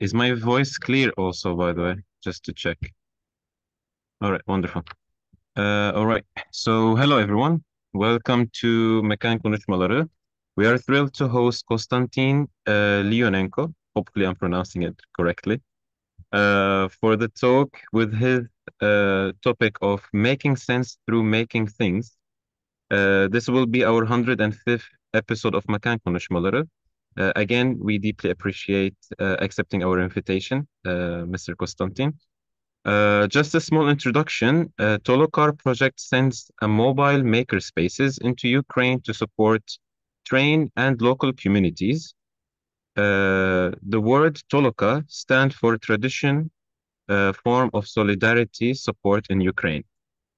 Is my voice clear also, by the way, just to check? All right, wonderful. Uh, all right, so hello everyone. Welcome to Mekan Konuşmaları. We are thrilled to host Konstantin uh, Leonenko, hopefully I'm pronouncing it correctly, uh, for the talk with his uh, topic of making sense through making things. Uh, this will be our 105th episode of Mekan Konuşmaları. Uh, again, we deeply appreciate uh, accepting our invitation, uh, Mr. Konstantin. Uh, just a small introduction. Uh, Tolocar project sends a mobile maker spaces into Ukraine to support train and local communities. Uh, the word Toloka stands for tradition, uh, form of solidarity support in Ukraine.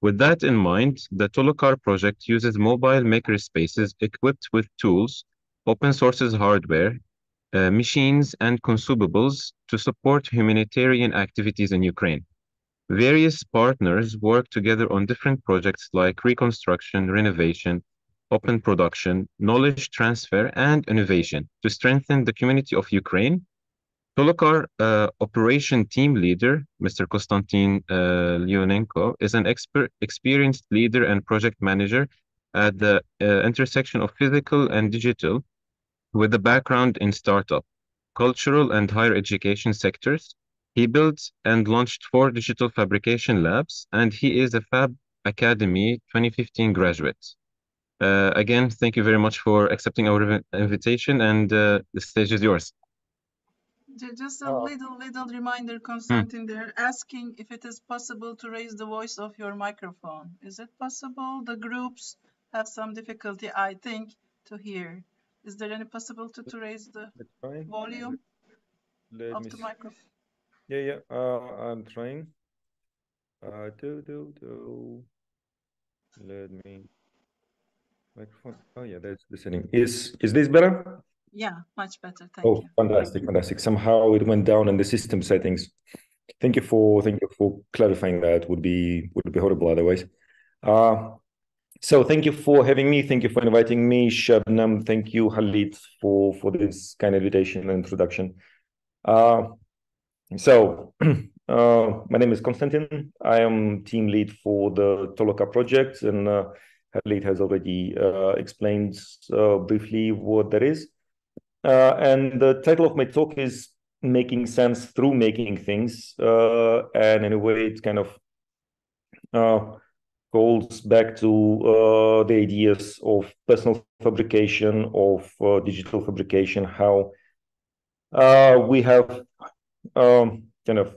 With that in mind, the Tolocar project uses mobile maker spaces equipped with tools open sources hardware, uh, machines, and consumables to support humanitarian activities in Ukraine. Various partners work together on different projects like reconstruction, renovation, open production, knowledge transfer, and innovation to strengthen the community of Ukraine. Tolocar uh, operation team leader, Mr. Konstantin uh, Leonenko, is an expert, experienced leader and project manager at the uh, intersection of physical and digital with a background in startup, cultural and higher education sectors. He built and launched four digital fabrication labs, and he is a Fab Academy 2015 graduate. Uh, again, thank you very much for accepting our invitation, and uh, the stage is yours. Just a little little reminder, Konstantin, they're asking if it is possible to raise the voice of your microphone. Is it possible? The groups have some difficulty, I think, to hear. Is there any possibility to raise the volume Let of me the see. microphone? Yeah, yeah. Uh, I'm trying. Uh, do do do. Let me. Microphone. Oh yeah, that's the setting. Is is this better? Yeah, much better. Thank you. Oh, you. fantastic, fantastic. Somehow it went down in the system settings. Thank you for thank you for clarifying that. Would be would be horrible otherwise. Uh, so thank you for having me. Thank you for inviting me, Shabnam. Thank you, Halit, for for this kind of invitation and introduction. Uh, so uh, my name is Konstantin. I am team lead for the Toloka project, and uh, has already uh, explained uh, briefly what that is. Uh, and the title of my talk is making sense through making things uh, and in a way it kind of goes back to uh, the ideas of personal fabrication of uh, digital fabrication how uh, we have um, kind of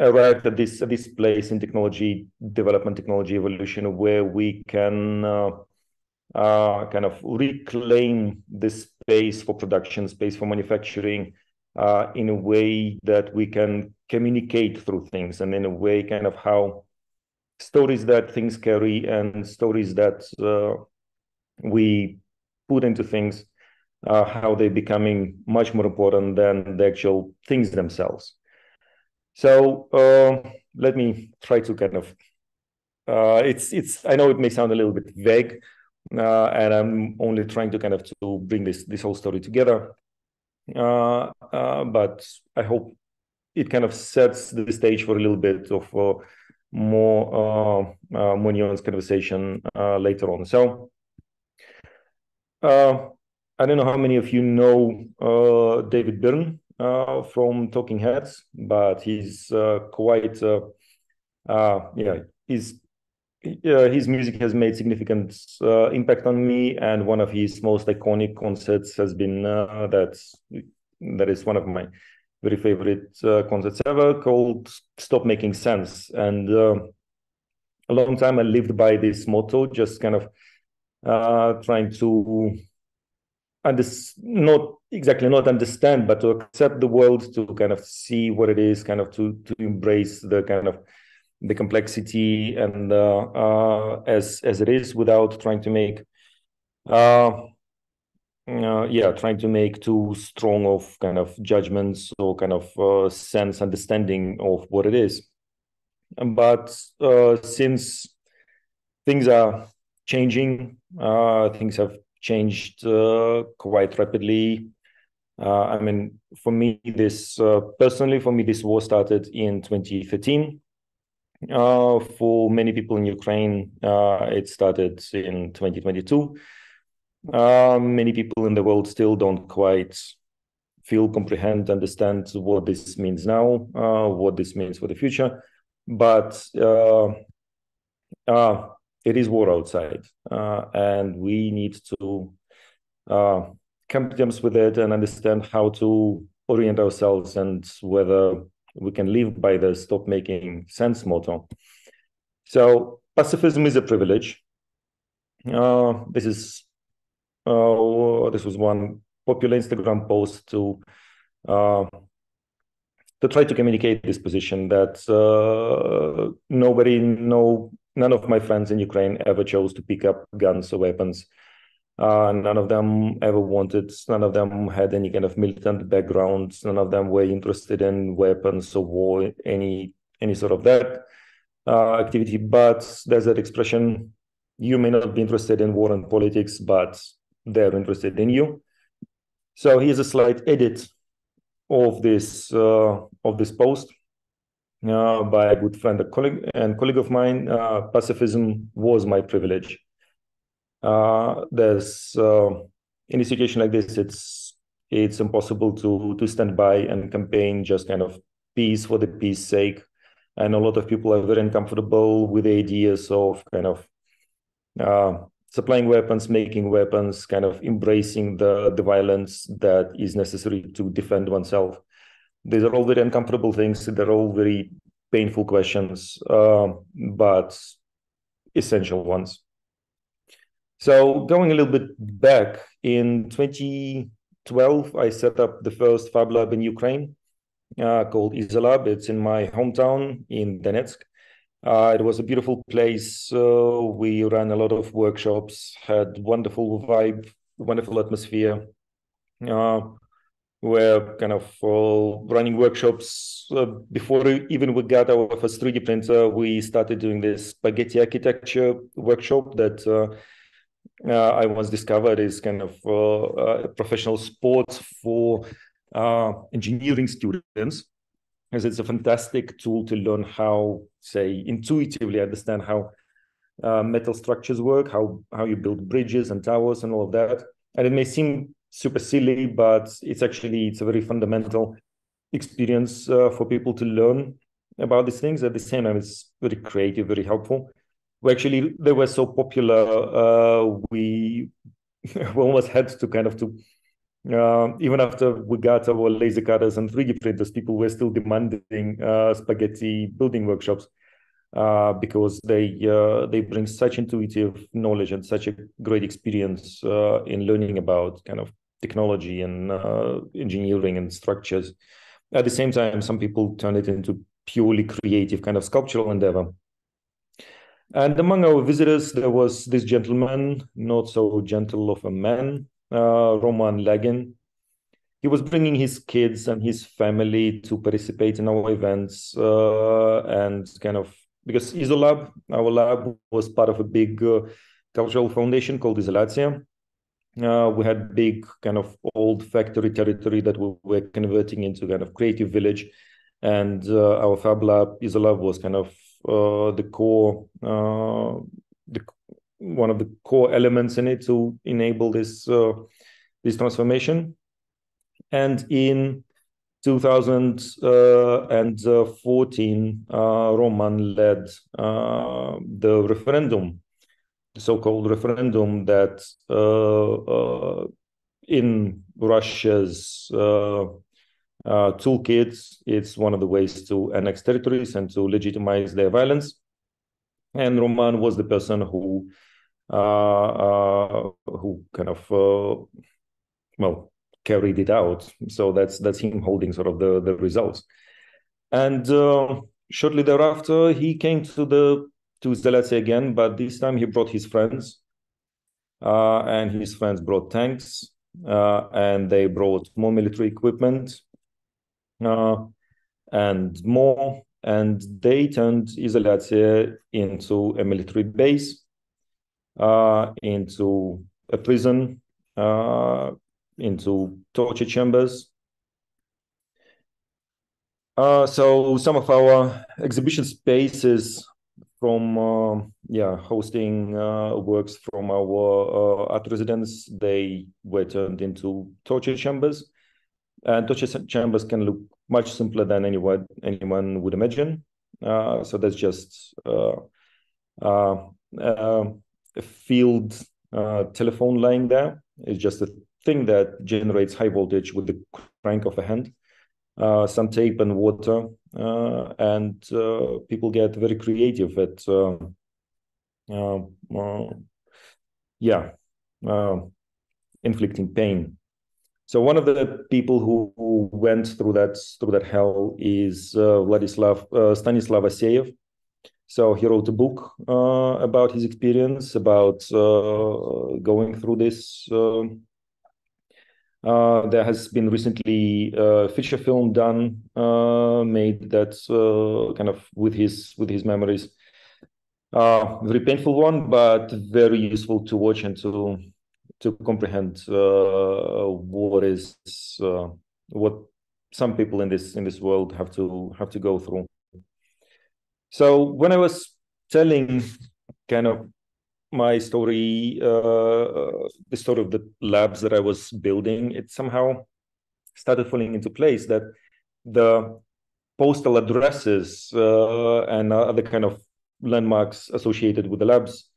arrived at this at this place in technology development technology evolution where we can uh, uh, kind of reclaim this space for production, space for manufacturing, uh, in a way that we can communicate through things, and in a way, kind of how stories that things carry and stories that uh, we put into things, uh, how they're becoming much more important than the actual things themselves. So uh, let me try to kind of. Uh, it's it's. I know it may sound a little bit vague, uh, and I'm only trying to kind of to bring this this whole story together. Uh, but I hope it kind of sets the stage for a little bit of more uh, more nuanced conversation later on. So I don't know how many of you know David Byrne from Talking Heads, but he's quite yeah he's uh, his music has made significant uh, impact on me, and one of his most iconic concerts has been uh, that that is one of my very favorite concerts ever, called "Stop Making Sense." And a long time I lived by this motto, just kind of trying to understand, not exactly not understand, but to accept the world, to kind of see what it is, kind of to to embrace the kind of the complexity and uh, uh, as as it is without trying to make uh, yeah trying to make too strong of kind of judgments or kind of sense understanding of what it is but since things are changing things have changed quite rapidly Uh, I mean, for me, this uh, personally, for me, this war started in 2013. Uh, for many people in Ukraine, uh, it started in 2022. Uh, many people in the world still don't quite feel, comprehend, understand what this means now, uh, what this means for the future. But it is war outside, and we need to come to terms with it and understand how to orient ourselves and whether we can live by the stop making sense motto. So pacifism is a privilege. Uh, this is uh, this was one popular Instagram post to uh, to try to communicate this position that uh, nobody, no, none of my friends in Ukraine ever chose to pick up guns or weapons uh, none of them ever wanted, none of them had any kind of militant background, none of them were interested in weapons or war, any any sort of that uh, activity. But there's that expression, you may not be interested in war and politics, but they're interested in you. So here's a slight edit of this uh, of this post uh, by a good friend and colleague, and colleague of mine. Uh, pacifism was my privilege uh, there's uh, in a situation like this, it's it's impossible to to stand by and campaign just kind of peace for the peace sake. And a lot of people are very uncomfortable with the ideas of kind of uh, supplying weapons, making weapons, kind of embracing the the violence that is necessary to defend oneself. These are all very uncomfortable things. They're all very painful questions, uh, but essential ones. So going a little bit back, in 2012, I set up the first Fab Lab in Ukraine uh, called Izolab. It's in my hometown in Donetsk. Uh, it was a beautiful place. Uh, we ran a lot of workshops, had wonderful vibe, wonderful atmosphere. Uh, we're kind of running workshops. Uh, before even we got our first 3D printer, we started doing this spaghetti architecture workshop that uh, uh, I once discovered is kind of professional sports for engineering students, as it's a fantastic tool to learn how, say, intuitively understand how metal structures work, how how you build bridges and towers and all of that. And it may seem super silly, but it's actually it's a very fundamental experience uh, for people to learn about these things. At the same time, it's very creative, very helpful we actually they were so popular uh, we we almost had to kind of to uh, even after we got our laser cutters and 3D printers, people were still demanding uh, spaghetti building workshops uh, because they uh, they bring such intuitive knowledge and such a great experience uh, in learning about kind of technology and engineering and structures. At the same time, some people turn it into purely creative kind of sculptural endeavor. And among our visitors, there was this gentleman, not so gentle of a man, uh, Roman Lyagin. He was bringing his kids and his family to participate in our events uh, and kind of because Izolab, our lab, was part of a big uh, cultural foundation called Izolyatsia. Uh, we had big kind of old factory territory that we were converting into kind of creative village, and uh, our Fab Lab Izolab was kind of uh, the core the one of the core elements in it to enable this uh, this transformation. And in 2014, Roman led the referendum, the so-called referendum that in Russia's uh, uh, toolkit. It's one of the ways to annex territories and to legitimize their violence. And Roman was the person who uh, uh, who kind of uh, well carried it out. So that's that's him holding sort of the the results. And uh, shortly thereafter, he came to the to Zelatia again, but this time he brought his friends, uh, and his friends brought tanks, and they brought more military equipment uh, and more. And they turned Izolyatsia into a military base, uh, into a prison, uh, into torture chambers. Uh, so some of our exhibition spaces from uh, yeah hosting uh, works from our uh, art residents they were turned into torture chambers and torture chambers can look much simpler than anyone anyone would imagine uh, so that's just uh, uh, a field telephone lying there it's just a thing that generates high voltage with the crank of a hand uh, some tape and water, uh, and uh, people get very creative at yeah inflicting pain. So one of the people who, who, went through that through that hell is uh, Vladislav uh, Stanislav Aseyev. So he wrote a book uh, about his experience about going through this uh, there has been recently a feature film done, uh, made that's uh, kind of with his with his memories. Uh, very painful one, but very useful to watch and to to comprehend uh, what is uh, what some people in this in this world have to have to go through. So when I was telling kind of my story, uh, the story of the labs that I was building, it somehow started falling into place that the postal addresses uh, and other kind of landmarks associated with the labs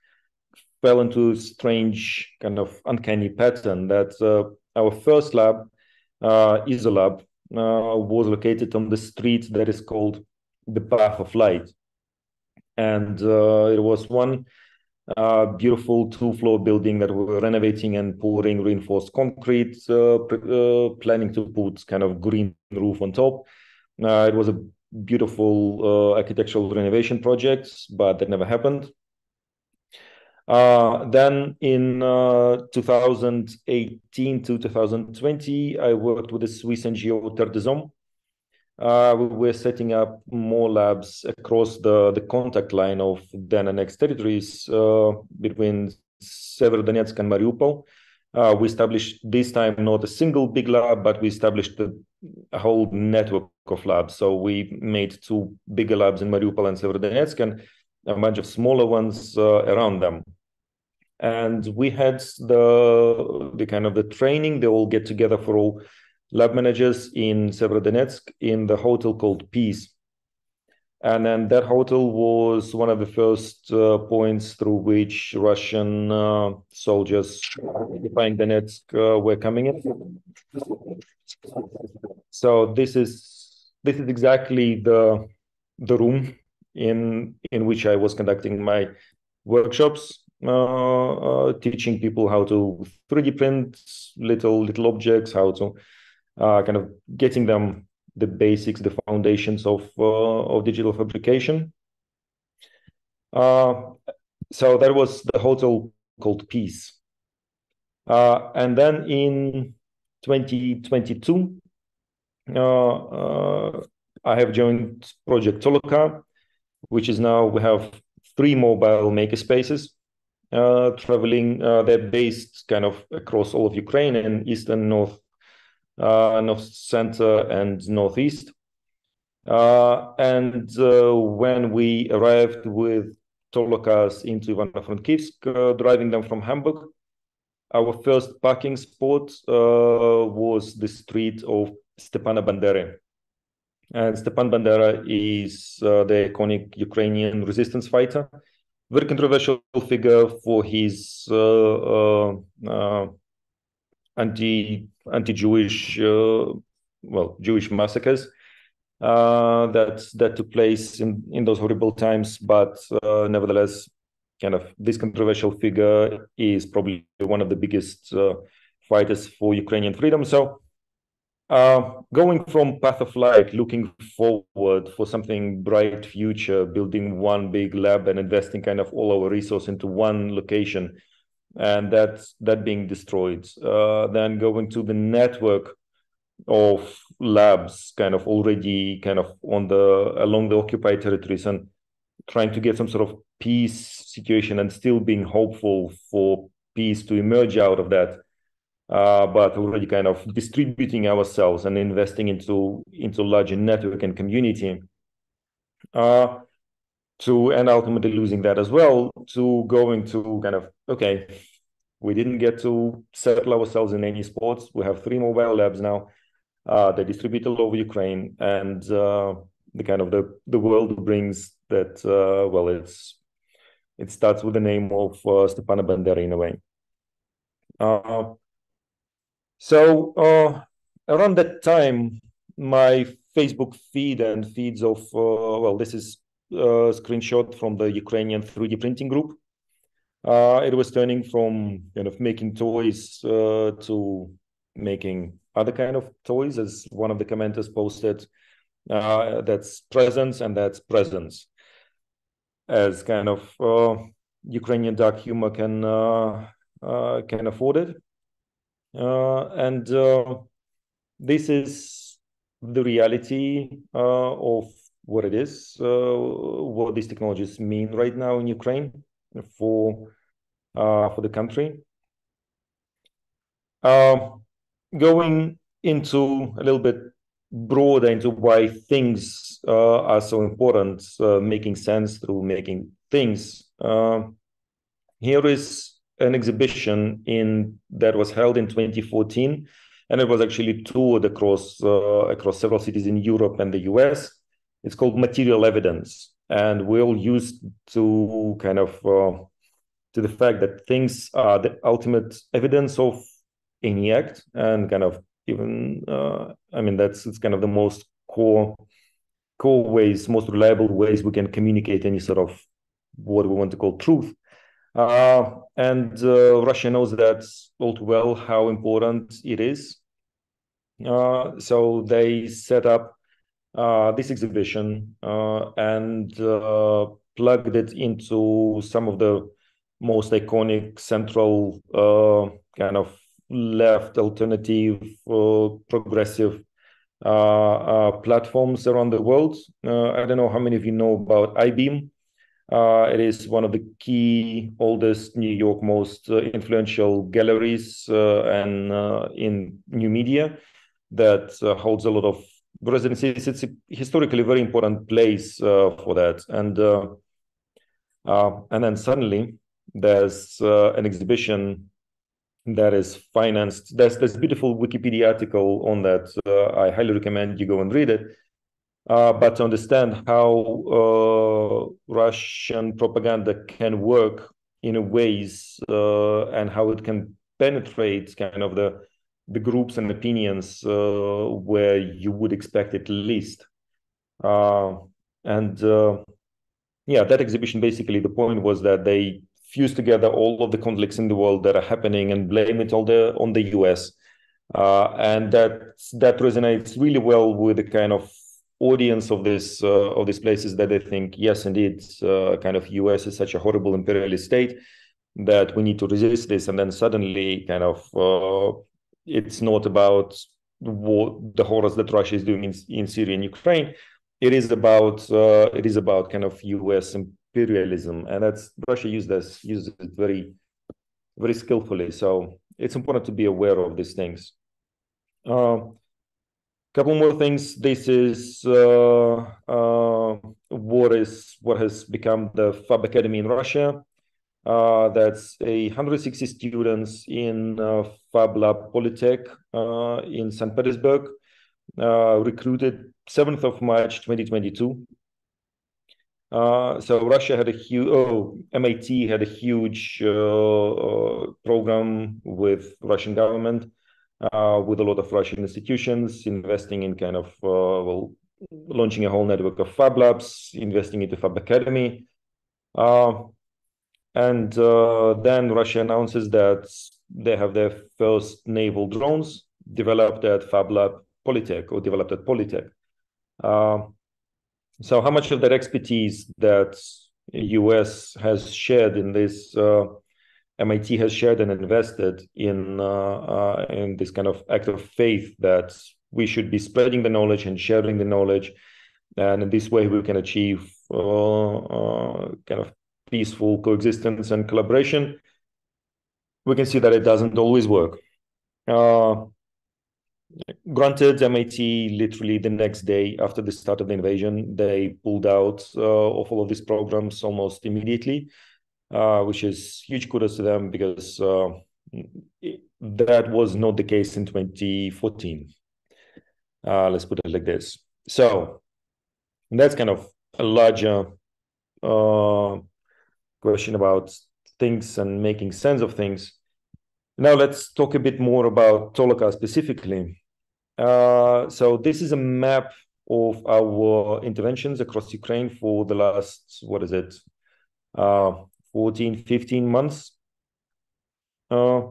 fell into a strange kind of uncanny pattern that uh, our first lab, uh, IZOLAB, uh, was located on the street that is called the Path of Light. And uh, it was one uh, beautiful two-floor building that we're renovating and pouring reinforced concrete, uh, uh, planning to put kind of green roof on top. Uh, it was a beautiful uh, architectural renovation project, but that never happened. Uh, then in 2018 to 2020, I worked with the Swiss NGO Terre uh, we're setting up more labs across the, the contact line of then and next territories uh, between Severodonetsk and Mariupol. Uh, we established this time not a single big lab, but we established a, a, whole network of labs. So we made two bigger labs in Mariupol and Severodonetsk and a bunch of smaller ones uh, around them. And we had the the kind of the training. They all get together for all lab managers in Severodonetsk in the hotel called Peace. And then that hotel was one of the first uh, points through which Russian uh, soldiers occupying Donetsk uh, were coming in. So this is this is exactly the the room in in which I was conducting my workshops, uh, uh, teaching people how to 3D print little little objects, how to kind of getting them the basics, the foundations of uh, of digital fabrication. Uh, so that was the hotel called Peace. Uh, and then in 2022, uh, uh, I have joined Project Toloka, which is now we have three mobile makerspaces uh, traveling. they're based kind of across all of Ukraine and east and north uh, north center and northeast. Uh, and uh, when we arrived with Tolokas into Ivano-Frankivsk, driving them from Hamburg, our first parking spot was the street of Stepana Bandera. And Stepan Bandera is uh, the iconic Ukrainian resistance fighter, very controversial figure for his uh, uh, anti anti-Jewish uh, well Jewish massacres uh, that that took place in in those horrible times. But uh, nevertheless, kind of this controversial figure is probably one of the biggest fighters for Ukrainian freedom. So. Uh, going from path of light, looking forward for something bright future, building one big lab and investing kind of all our resource into one location and that's that being destroyed. Uh, then going to the network of labs, kind of already kind of on the along the occupied territories, and trying to get some sort of peace situation, and still being hopeful for peace to emerge out of that. uh, but already kind of distributing ourselves and investing into into larger network and community. Uh, to and ultimately losing that as well to going to kind of okay we didn't get to settle ourselves in any sports. We have three mobile labs now. Uh, they distribute all over ukraine and uh, the kind of the the world brings that uh, well it's it starts with the name of uh, Bandera in a way. Uh, so uh, around that time my facebook feed and feeds of uh, well this is a screenshot from the ukrainian 3d printing group. Uh, it was turning from kind of making toys uh, to making other kind of toys as one of the commenters posted uh, that's presence and that's presence. As kind of uh, ukrainian dark humor can uh, uh, can afford it. And this is the reality of what it is what these technologies mean right now in ukraine for uh, for the country. Uh, going into a little bit broader into why things uh, are so important, uh, making sense through making things. Uh, here is an exhibition in that was held in 2014, and it was actually toured across uh, across several cities in Europe and the US. It's called Material Evidence, and we'll use to kind of to the fact that things are the ultimate evidence of any act and kind of even uh, i mean that's it's kind of the most core core ways most reliable ways we can communicate any sort of what we want to call truth. Uh, and uh, russia knows that all too well how important it is. Uh, so they set up uh, this exhibition uh, and plugged it into some of the most iconic central uh, kind of left alternative uh, progressive uh, uh platforms around the world. Uh, I don't know how many of you know about Eyebeam. Uh, it is one of the key, oldest New York, most influential galleries and in new media that holds a lot of residencies. It's a historically very important place for that, and and then suddenly there's uh, an exhibition that is financed. There's this beautiful Wikipedia article on that. Uh, I highly recommend you go and read it. Uh, but to understand how uh, Russian propaganda can work in ways uh, and how it can penetrate kind of the the groups and opinions uh, where you would expect it least. and yeah, that exhibition basically the point was that they fuse together all of the conflicts in the world that are happening and blame it all the on the US. Uh, and that that resonates really well with the kind of audience of this uh, of these places that they think yes indeed uh, kind of us is such a horrible imperialist state that we need to resist this and then suddenly kind of uh, it's not about what the horrors that russia is doing in, in syria and ukraine it is about uh, it is about kind of us imperialism, and that's Russia used this uses it very, very skillfully. So it's important to be aware of these things. A uh, couple more things. This is uh, uh, what is what has become the Fab Academy in Russia. Uh, that's a 160 students in uh, Fab Lab Polytech uh, in St. Petersburg, recruited 7th of March 2022. Uh, so Russia had a huge, oh, MIT had a huge uh, uh, program with Russian government, uh, with a lot of Russian institutions investing in kind of, uh, well, launching a whole network of Fab Labs, investing into Fab Academy. And then Russia announces that they have their first naval drones developed at FabLab Polytech or developed at Polytech. So how much of that expertise that US has shared in this, uh, MIT has shared and invested in uh, uh, in this kind of act of faith that we should be spreading the knowledge and sharing the knowledge, and in this way we can achieve uh, uh, kind of peaceful coexistence and collaboration. We can see that it doesn't always work. Uh, granted, MIT literally the next day after the start of the invasion, they pulled out uh, of all of these programs almost immediately, uh, which is huge kudos to them because uh, it, that was not the case in 2014. Uh, let's put it like this. So that's kind of a larger uh, question about things and making sense of things. Now let's talk a bit more about Toloka specifically. Uh, so this is a map of our interventions across Ukraine for the last, what is it, uh, 14, 15 months. Uh,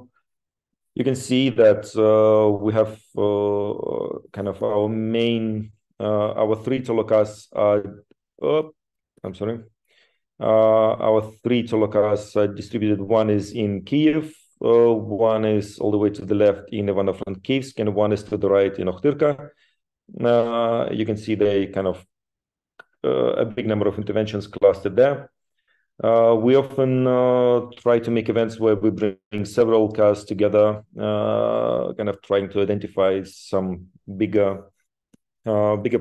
you can see that uh, we have uh, kind of our main, uh, our three Tolokas are, I'm sorry, our three Tolokas are distributed. One is in Kiev, uh, one is all the way to the left in Ivano-Frankivsk, and one is to the right in Okhtyrka. Uh, you can see they kind of uh, a big number of interventions clustered there. Uh, we often uh, try to make events where we bring several cars together, uh, kind of trying to identify some bigger, bigger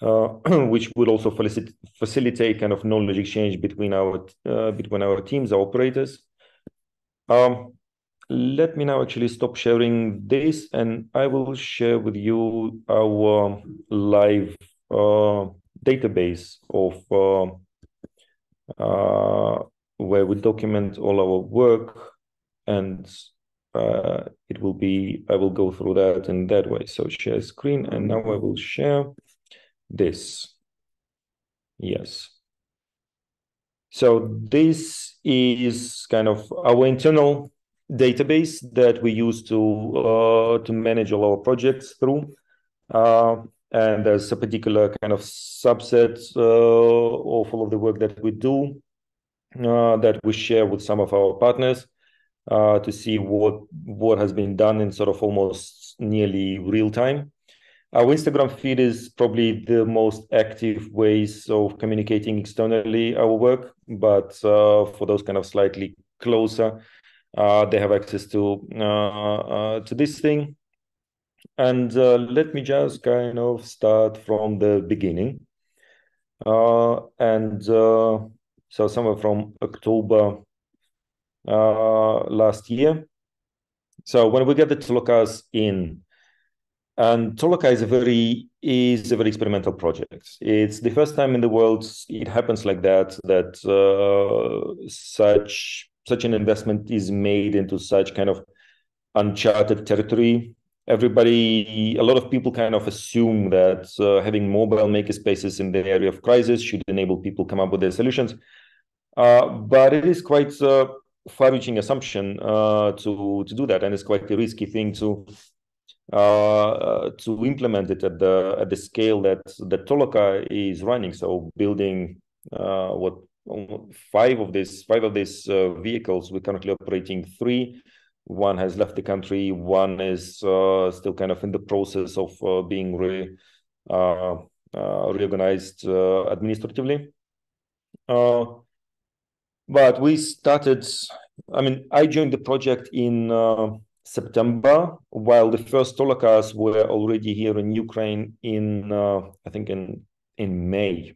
projects, which would also facilitate, kind of knowledge exchange between our between our teams, our operators. Um, let me now actually stop sharing this and I will share with you our live uh, database of uh, uh, where we document all our work and uh, it will be, I will go through that in that way. So share screen and now I will share this. Yes. So this is kind of our internal database that we use to uh, to manage all our projects through. Uh, and there's a particular kind of subset uh, of all of the work that we do uh, that we share with some of our partners uh, to see what what has been done in sort of almost nearly real time. Our Instagram feed is probably the most active ways of communicating externally our work, but uh, for those kind of slightly closer, uh, they have access to uh, uh to this thing. And uh, let me just kind of start from the beginning. Uh, and so somewhere from October last year. So when we get the Tolokas in, and Toloka is a very is a very experimental project. It's the first time in the world it happens like that that uh, such such an investment is made into such kind of uncharted territory. Everybody, a lot of people kind of assume that uh, having mobile makerspaces in the area of crisis should enable people come up with their solutions. Uh, but it is quite a far-reaching assumption uh, to to do that, and it's quite a risky thing to uh, to implement it at the at the scale that that Toloka is running. So building uh, what five of these five of these uh, vehicles we're currently operating three. One has left the country. One is uh, still kind of in the process of uh, being re, uh, reorganized administratively. but we started. I mean, I joined the project in September, while the first Tolokas were already here in Ukraine in, uh, I think, in in May.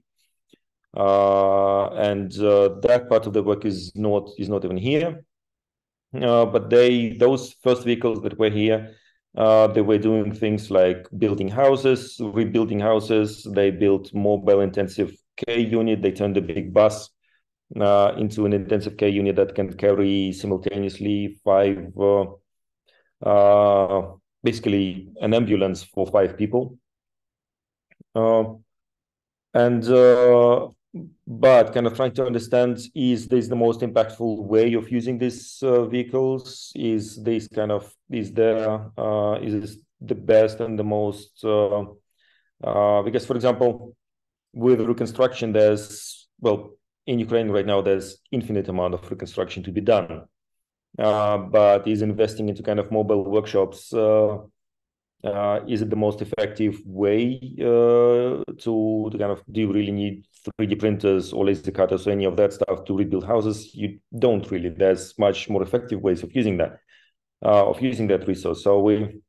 Uh, and uh, that part of the work is not is not even here. Uh, but they those first vehicles that were here, uh, they were doing things like building houses, rebuilding houses. They built mobile intensive care unit. They turned a big bus uh, into an intensive care unit that can carry simultaneously five uh, basically an ambulance for five people. Uh, and uh, but kind of trying to understand is this the most impactful way of using these uh, vehicles? Is this kind of is there uh, is this the best and the most uh, because for example with reconstruction there's well in Ukraine right now there's infinite amount of reconstruction to be done but is investing into kind of mobile workshops uh, uh, is it the most effective way uh, to, to kind of do you really need 3D printers or laser cutters or any of that stuff to rebuild houses? You don't really. There's much more effective ways of using that. uh, of using that resource. So we,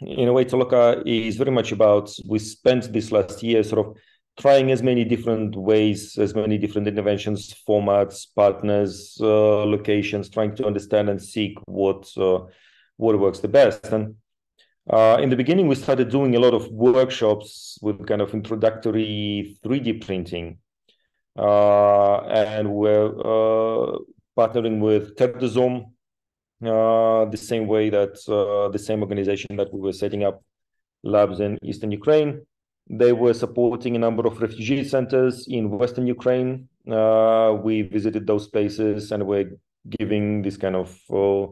in a way, Toloka is very much about we spent this last year sort of trying as many different ways, as many different interventions, formats, partners, uh, locations, trying to understand and seek what uh, what works the best. And uh, in the beginning, we started doing a lot of workshops with kind of introductory 3D printing, uh, and we're uh, partnering with Terre des hommes, uh, the same way that the same organization that we were setting up labs in Eastern Ukraine they were supporting a number of refugee centers in Western Ukraine. Uh, we visited those places and we're giving this kind of uh,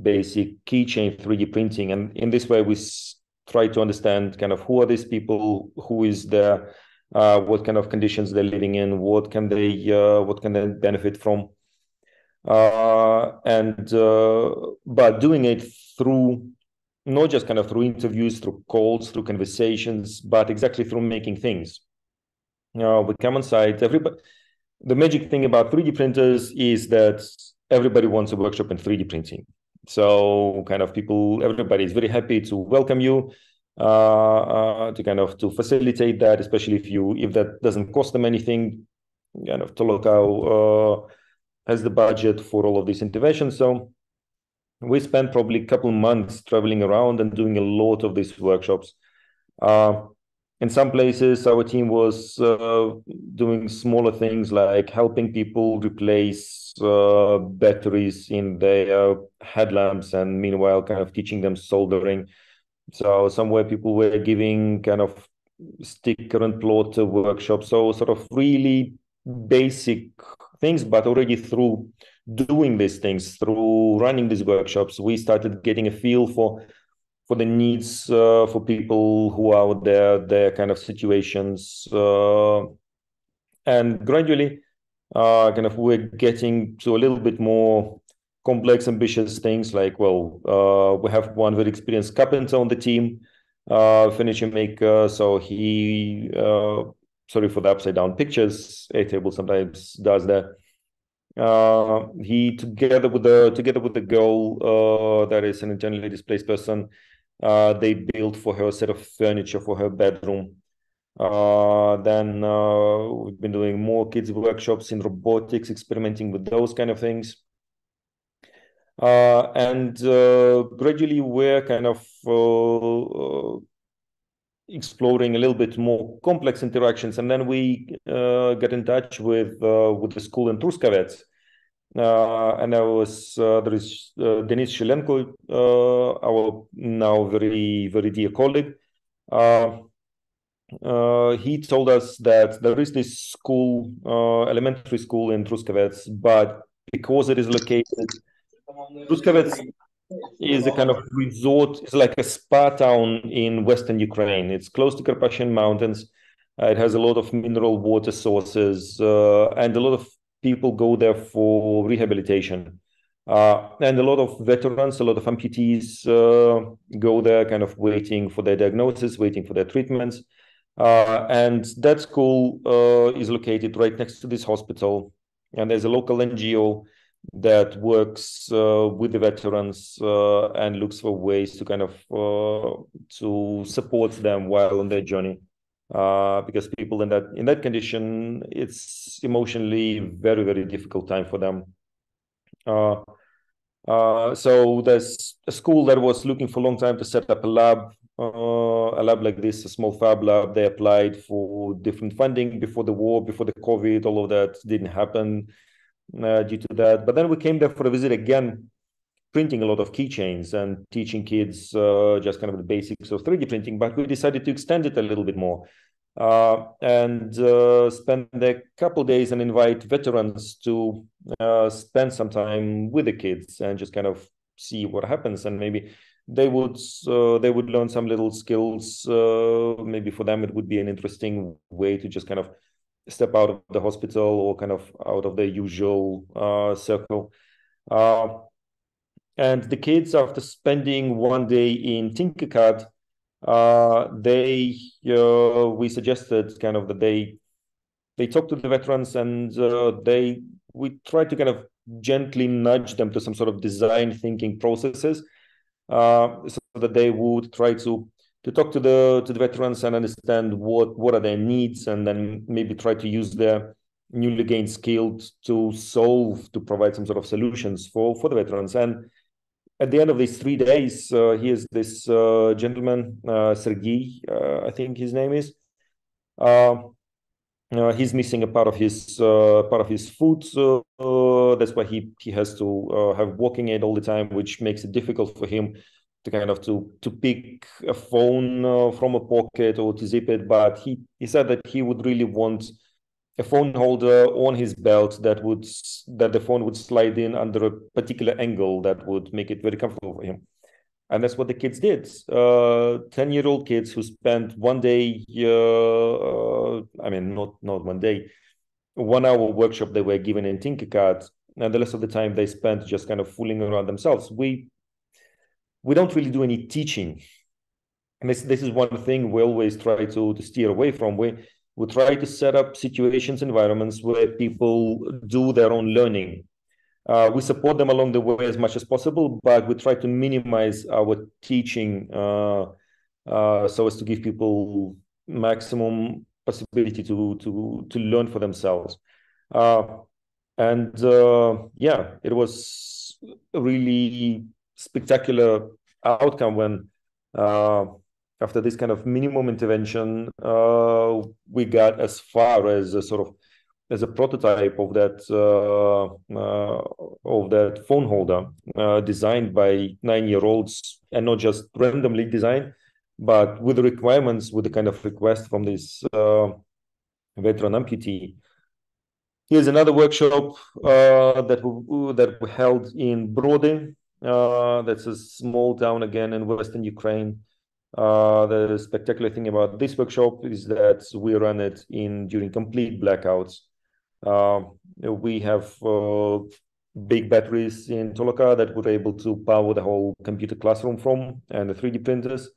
basic keychain 3D printing. And in this way, we try to understand kind of who are these people, who is there, uh, what kind of conditions they're living in, what can they, uh, what can they benefit from. Uh, and uh, but doing it through not just kind of through interviews, through calls, through conversations, but exactly through making things. You know, we come on site, everybody, the magic thing about 3D printers is that everybody wants a workshop in 3D printing. So kind of people, everybody is very happy to welcome you, uh, uh, to kind of to facilitate that, especially if you if that doesn't cost them anything. Kind of Toloka uh, has the budget for all of these interventions. So we spent probably a couple months traveling around and doing a lot of these workshops. Uh, in some places, our team was uh, doing smaller things like helping people replace uh, batteries in their headlamps, and meanwhile, kind of teaching them soldering. So somewhere people were giving kind of sticker and plotter workshops. So sort of really basic things, but already through doing these things through running these workshops. We started getting a feel for for the needs uh, for people who are out there their kind of situations uh, and gradually uh, kind of we're getting to a little bit more complex ambitious things like well uh, we have one very experienced carpenter on the team uh, furniture maker. So he uh, sorry for the upside down pictures. A table sometimes does that he together with the together with the girl uh, that is an internally displaced person, uh, they built for her a set of furniture for her bedroom. Uh, then uh, we've been doing more kids workshops in robotics, experimenting with those kind of things. Uh, and gradually we're kind of exploring a little bit more complex interactions. And then we uh, got in touch with uh, with the school in Truskavets. Uh, and I was uh, there is uh, Denis Shilenko, uh, our now very very dear colleague. he told us that there is this school, elementary school in Truskavets, but because it is located, Truskavets is a kind of resort. It's like a spa town in western Ukraine. It's close to Carpathian Mountains. Uh, it has a lot of mineral water sources uh, and a lot of people go there for rehabilitation. Uh, and a lot of veterans, a lot of amputees uh, go there kind of waiting for their diagnosis, waiting for their treatments. Uh, and that school is located right next to this hospital. And there's a local NGO that works uh, with the veterans uh, and looks for ways to kind of uh, to support them while on their journey because people in that in that condition it's emotionally very very difficult time for them so there's a school that was looking for a long time to set up a lab uh, a lab like this, a small fab lab. They applied for different funding before the war, before the COVID. All of that didn't happen uh, due to that. But then we came there for a visit again, printing a lot of keychains and teaching kids uh, just kind of the basics of 3D printing. But we decided to extend it a little bit more uh, and uh, spend a couple days and invite veterans to uh, spend some time with the kids and just kind of see what happens and maybe they would uh, they would learn some little skills maybe for them it would be an interesting way to just kind of step out of the hospital or kind of out of the usual uh, circle. Uh, and the kids, after spending one day in Tinkercad, uh, they uh, we suggested kind of that they they talk to the veterans and uh, they we try to kind of gently nudge them to some sort of design thinking processes uh, so that they would try to to talk to the to the veterans and understand what what are their needs, and then maybe try to use their newly gained skills to solve to provide some sort of solutions for for the veterans. And at the end of these three days, uh, here's this uh, gentleman, uh, Sergei, uh, I think his name is. Uh, uh, he's missing a part of his uh, part of his foot. Uh, that's why he he has to have walking aid all the time, which makes it difficult for him to kind of to to pick a phone uh, from a pocket or to zip it. But he he said that he would really want a phone holder on his belt that would that the phone would slide in under a particular angle that would make it very comfortable for him and that's what the kids did. 10 year old kids who spent one day, uh, I mean, not, not one day, one hour workshop they were given in Tinkercad, and the rest of the time they spent just kind of fooling around themselves. We we don't really do any teaching. And this, this is one thing we always try to, to steer away from. We, we try to set up situations, environments where people do their own learning uh, we support them along the way as much as possible, but we try to minimize our teaching uh, uh, so as to give people maximum possibility to to to learn for themselves. Uh, and uh, yeah, it was really spectacular outcome when uh, after this kind of minimum intervention, we got as far as a sort of as a prototype of that uh, uh, of that phone holder uh, designed by nine year olds and not just randomly designed but with the requirements with the kind of request from this veteran amputee. Here's another workshop that we, that we held in Brody uh, that's a small town again in western Ukraine. Uh, the spectacular thing about this workshop is that we run it in during complete blackouts. Uh, we have uh, big batteries in Toloka that were able to power the whole computer classroom from and the 3D printers.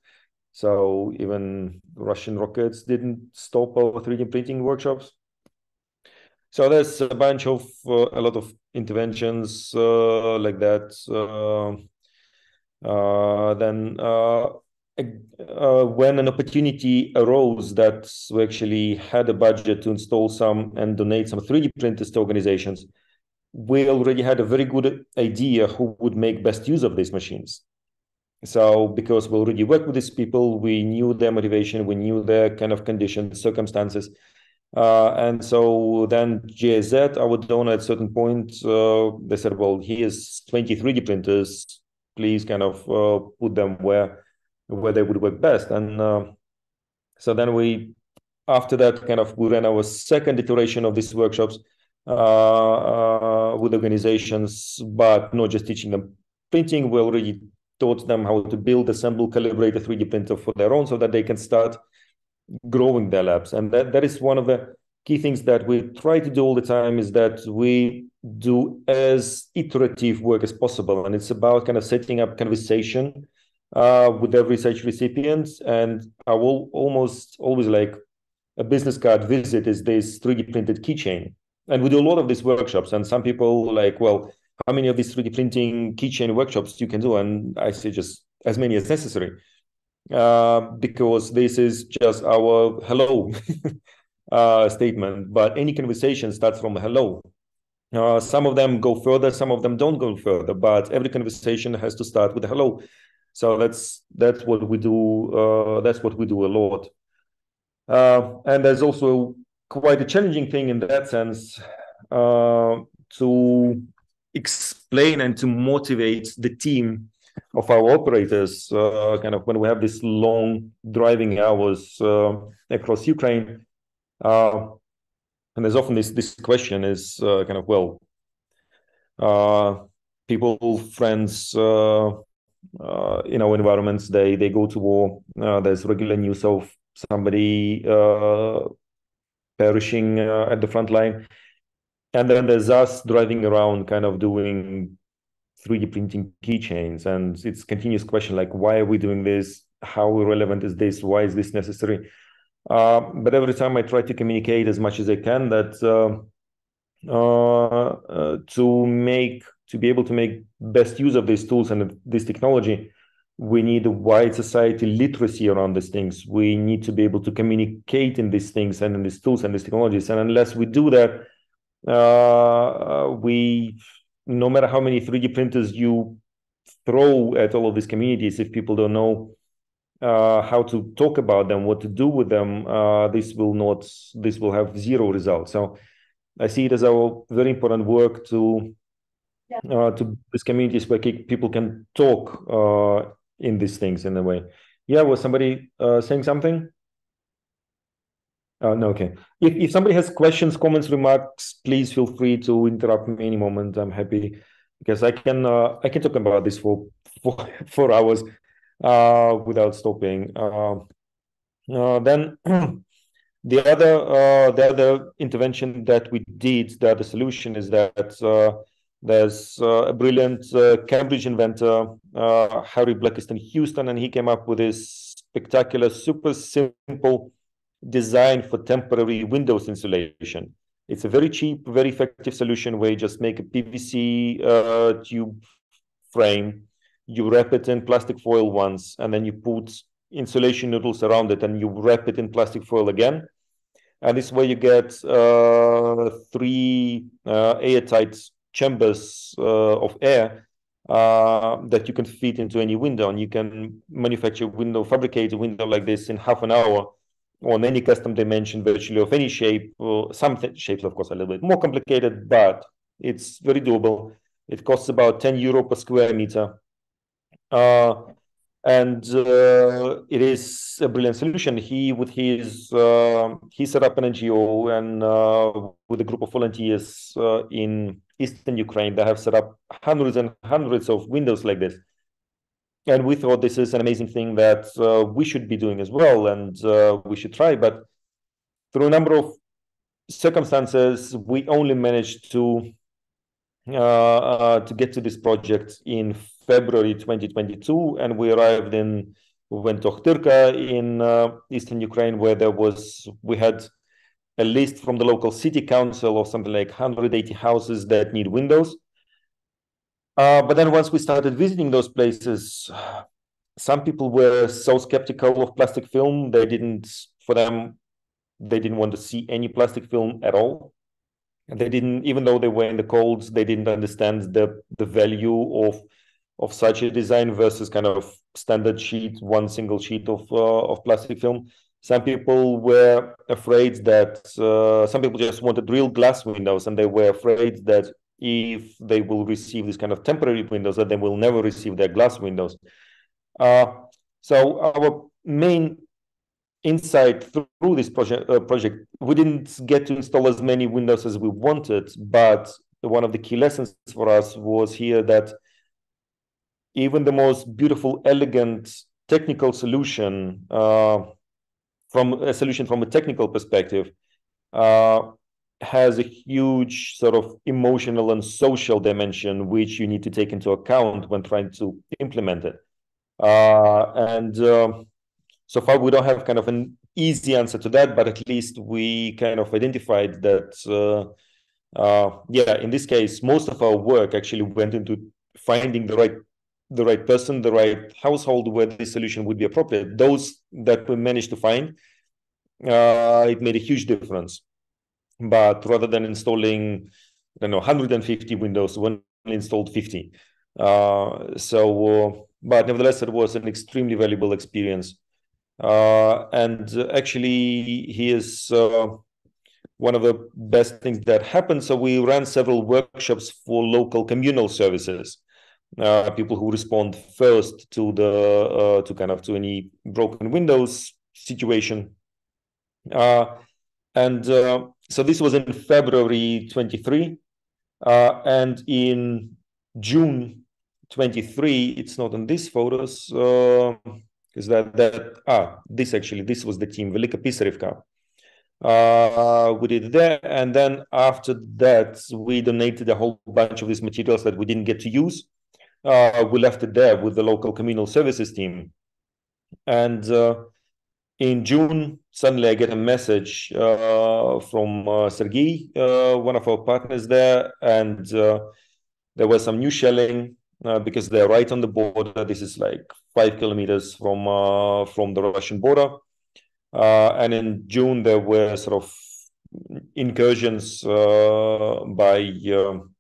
So even Russian rockets didn't stop our 3D printing workshops. So there's a bunch of uh, a lot of interventions uh, like that. Uh, uh then uh, when an opportunity arose that we actually had a budget to install some and donate some 3D printers to organizations, we already had a very good idea who would make best use of these machines. So because we already worked with these people, we knew their motivation, we knew their kind of conditions, circumstances. Uh, and so then GIZ, our donor at certain point, uh, they said, well, here's 20 3D printers, please kind of uh, put them where where they would work best. And uh, so then we, after that, kind of we ran our second iteration of these workshops uh, uh, with organizations, but not just teaching them printing. We already taught them how to build, assemble, calibrate a 3D printer for their own, so that they can start growing their labs. And that that is one of the key things that we try to do all the time is that we do as iterative work as possible and it's about kind of setting up conversation uh, with every such recipient. And I will almost always like a business card visit is this 3D printed keychain. And we do a lot of these workshops. And some people like, well, how many of these 3D printing keychain workshops you can do? And I say just as many as necessary. Uh, because this is just our hello uh, statement. But any conversation starts from hello. Uh, some of them go further, some of them don't go further, but every conversation has to start with hello. So that's that's what we do. Uh, that's what we do a lot. Uh, and there's also quite a challenging thing in that sense to explain and to motivate the team of our operators. Uh, kind of when we have these long driving hours uh, across Ukraine, uh, and there's often this this question is kind of well, people, friends uh, in our environments they they go to war uh, there's regular news of somebody uh, perishing at the front line and then there's us driving around kind of doing 3d printing keychains and it's continuous question like why are we doing this how relevant is this why is this necessary uh, but every time i try to communicate as much as i can that uh, to make to be able to make best use of these tools and this technology, we need a wide society literacy around these things. We need to be able to communicate in these things and in these tools and these technologies. And unless we do that, uh, we, no matter how many 3D printers you throw at all of these communities, if people don't know uh, how to talk about them, what to do with them, uh, this will not, this will have zero results. So I see it as our very important work to uh, to these communities where people can talk uh, in these things in a way. Yeah, was somebody uh, saying something? Uh, no, okay. If, if somebody has questions, comments, remarks, please feel free to interrupt me any moment. I'm happy because I can uh, I can talk about this for for four hours uh, without stopping. Uh, uh, then the other uh, the other intervention that we did, the other solution is that uh, there's a brilliant Cambridge inventor, Harry Blakiston Houston, and he came up with this spectacular, super simple design for temporary windows insulation. It's a very cheap, very effective solution where you just make a PVC uh, tube frame, you wrap it in plastic foil once, and then you put insulation noodles around it, and you wrap it in plastic foil again. And this way you get uh, three uh, airtight chambers uh, of air uh, that you can fit into any window, and you can manufacture window, fabricate a window like this in half an hour on any custom dimension, virtually of any shape. some shapes, of course, are a little bit more complicated, but it's very doable. It costs about 10 euro per square meter. Uh, and uh, it is a brilliant solution. He, with his, uh, he set up an NGO and uh, with a group of volunteers uh, in eastern Ukraine, they have set up hundreds and hundreds of windows like this. And we thought this is an amazing thing that uh, we should be doing as well, and uh, we should try. But through a number of circumstances, we only managed to to get to this project in February 2022, and we arrived in we went to Okhtyrka in uh, eastern Ukraine, where there was we had a list from the local city council of something like 180 houses that need windows. Uh, but then once we started visiting those places, some people were so skeptical of plastic film they didn't for them they didn't want to see any plastic film at all they didn't even though they were in the colds they didn't understand the the value of of such a design versus kind of standard sheet, one single sheet of uh, of plastic film. Some people were afraid that uh, some people just wanted real glass windows, and they were afraid that if they will receive this kind of temporary windows, that they will never receive their glass windows. Uh, so our main insight through this project, uh, project, we didn't get to install as many windows as we wanted, but one of the key lessons for us was here that even the most beautiful, elegant technical solution uh, from a solution from a technical perspective uh, has a huge sort of emotional and social dimension which you need to take into account when trying to implement it. Uh, and um, so far, we don't have kind of an easy answer to that, but at least we kind of identified that. Uh, uh, yeah, in this case, most of our work actually went into finding the right the right person, the right household where this solution would be appropriate. Those that we managed to find, uh, it made a huge difference. But rather than installing, I don't know, 150 windows, we installed 50. Uh, so, uh, but nevertheless, it was an extremely valuable experience. Uh, and actually, he is uh, one of the best things that happened. So we ran several workshops for local communal services uh, people who respond first to the uh, to kind of to any broken windows situation uh, and so this was in february 23 uh, and in june 23 it's not in these photos uh, that that ah this actually this was the team Velyka Pysarivka uh, we did there, and then after that we donated a whole bunch of these materials that we didn't get to use uh, we left it there with the local communal services team. And uh, in June, suddenly I get a message uh, from uh, Sergei, uh, one of our partners there, and uh, there was some new shelling. uh, because they're right on the border. This is like five kilometers from uh, from the Russian border. And in June, there were sort of incursions by um,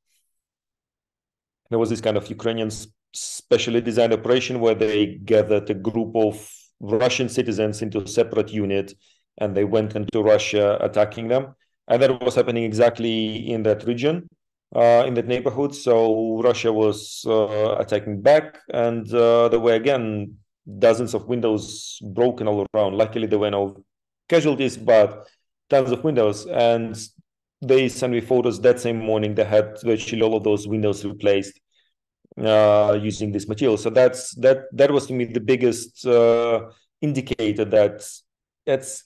there was this kind of Ukrainian specially designed operation where they gathered a group of Russian citizens into a separate unit and they went into Russia attacking them. And that was happening exactly in that region, uh, in that neighborhood. So Russia was uh, attacking back, and uh, there were again dozens of windows broken all around. Luckily, there were no casualties, but tons of windows. And they sent me photos that same morning. They had virtually all of those windows replaced uh, using this material. So that's that. That was to me the biggest uh, indicator that that's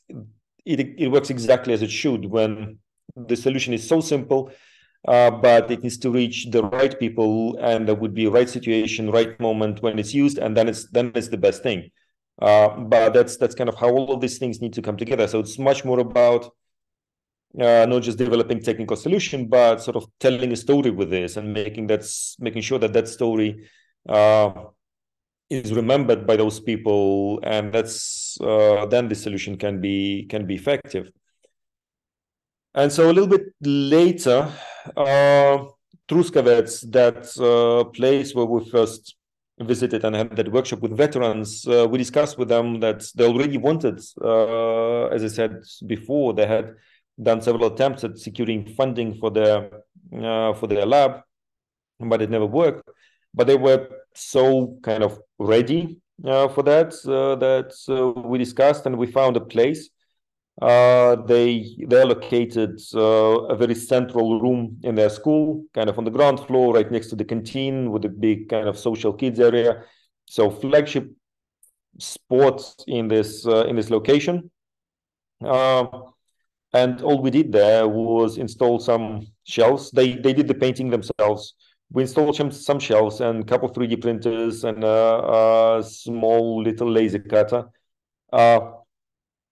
it. It works exactly as it should when the solution is so simple. Uh, but it needs to reach the right people, and there would be right situation, right moment when it's used, and then it's then it's the best thing. Uh, but that's that's kind of how all of these things need to come together. So it's much more about uh, not just developing technical solution, but sort of telling a story with this and making that making sure that that story uh, is remembered by those people, and that's uh, then the solution can be can be effective. And so a little bit later, uh, Truskavets, that uh, place where we first visited and had that workshop with veterans, uh, we discussed with them that they already wanted, uh, as I said before, they had done several attempts at securing funding for their uh, for their lab, but it never worked. But they were so kind of ready uh, for that uh, that uh, we discussed and we found a place. Uh, they they allocated uh, a very central room in their school, kind of on the ground floor, right next to the canteen, with a big kind of social kids area. So flagship sports in this in this location. And all we did there was install some shelves. They they did the painting themselves. We installed some, some shelves and a couple of 3D printers and a, a small little laser cutter. Uh,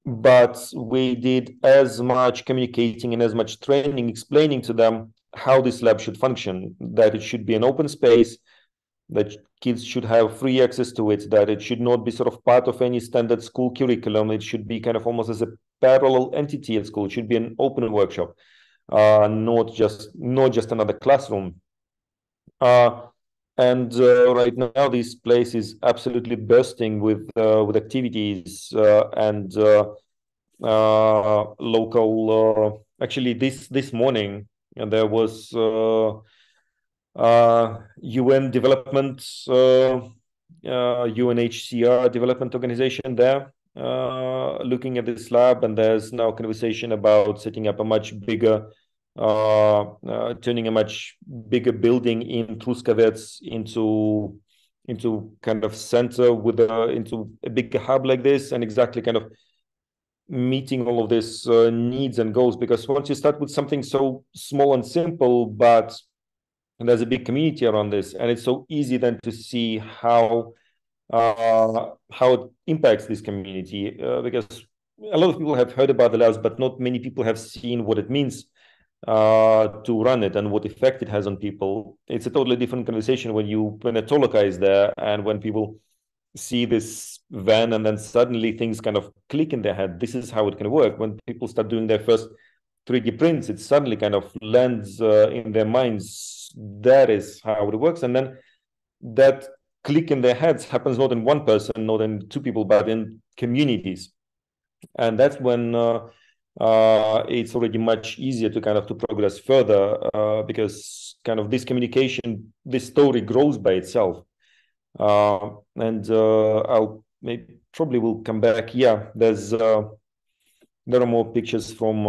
but we did as much communicating and as much training, explaining to them how this lab should function, that it should be an open space, that kids should have free access to it, that it should not be sort of part of any standard school curriculum. It should be kind of almost as a parallel entity at school. It should be an open workshop, uh, not just not just another classroom. Uh, and uh, right now, this place is absolutely bursting with uh, with activities uh, and uh, local. actually, this this morning there was UN development, uh, UNHCR uh, development organization there looking at this lab, and there's now conversation about setting up a much bigger uh, uh, turning a much bigger building in Truskavets into into kind of center with a into a big hub like this and exactly kind of meeting all of these uh, needs and goals. Because once you start with something so small and simple but and there's a big community around this. And it's so easy then to see how uh, how it impacts this community uh, because a lot of people have heard about the labs but not many people have seen what it means uh, to run it and what effect it has on people. It's a totally different conversation when you when a Toloka is there and when people see this van and then suddenly things kind of click in their head. This is how it can work. When people start doing their first 3d prints it suddenly kind of lands uh, in their minds that is how it works. And then that click in their heads happens not in one person, not in two people, but in communities. And that's when uh, uh, it's already much easier to kind of to progress further uh, because kind of this communication, this story grows by itself. Uh, and uh, I'll maybe probably will come back. Yeah, there's uh, there are more pictures from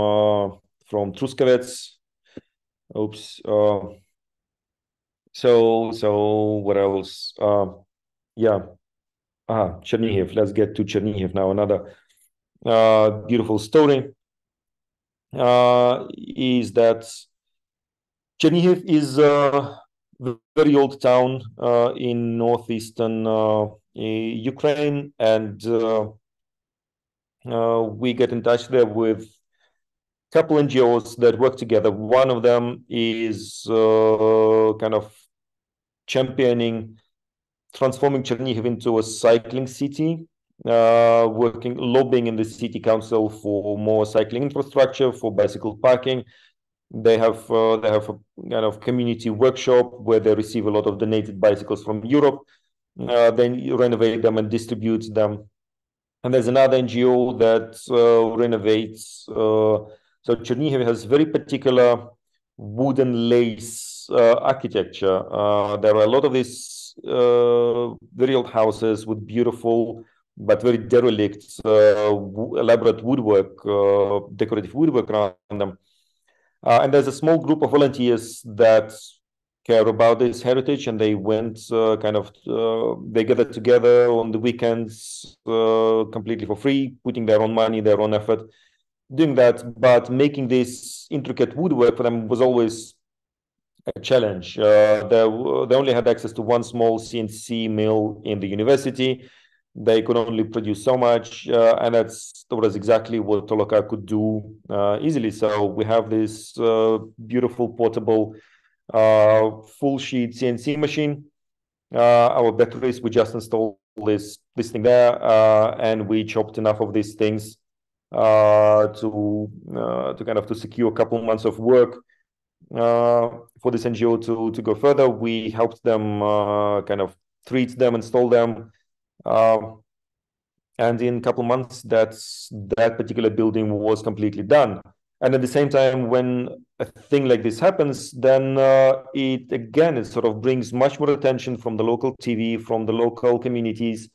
from Truskavets. Oops. So, so what else? Uh, yeah. Ah, Chernihiv. Let's get to Chernihiv now. Another uh, beautiful story uh, is that Chernihiv is a very old town uh, in northeastern uh, Ukraine, and uh, uh, we get in touch there with a couple NGOs that work together. One of them is kind of championing transforming Chernihiv into a cycling city, uh, working lobbying in the city council for more cycling infrastructure, for bicycle parking. They have uh, they have a kind of community workshop where they receive a lot of donated bicycles from Europe. Uh, then renovate them and distribute them. And there's another NGO that uh, renovates. Uh, so Chernihiv has very particular wooden lace architecture. there are a lot of these very old houses with beautiful but very derelict, elaborate woodwork, decorative woodwork around them. Uh, and there's a small group of volunteers that care about this heritage and they went uh, kind of uh, they gathered together on the weekends uh, completely for free putting their own money their own effort doing that but making this intricate woodwork for them was always a challenge. Uh, they, they only had access to one small cnc mill in the university. They could only produce so much uh, and that's that was exactly what Toloka could do uh, easily. So we have this beautiful portable uh, full sheet CNC machine. Uh, our batteries, we just installed this this thing there, uh, and we chopped enough of these things to to kind of to secure a couple months of work for this NGO to to go further. We helped them kind of treat them, install them. and in a couple months, that's that particular building was completely done and at the same time when a thing like this happens then uh, it again it sort of brings much more attention from the local tv from the local communities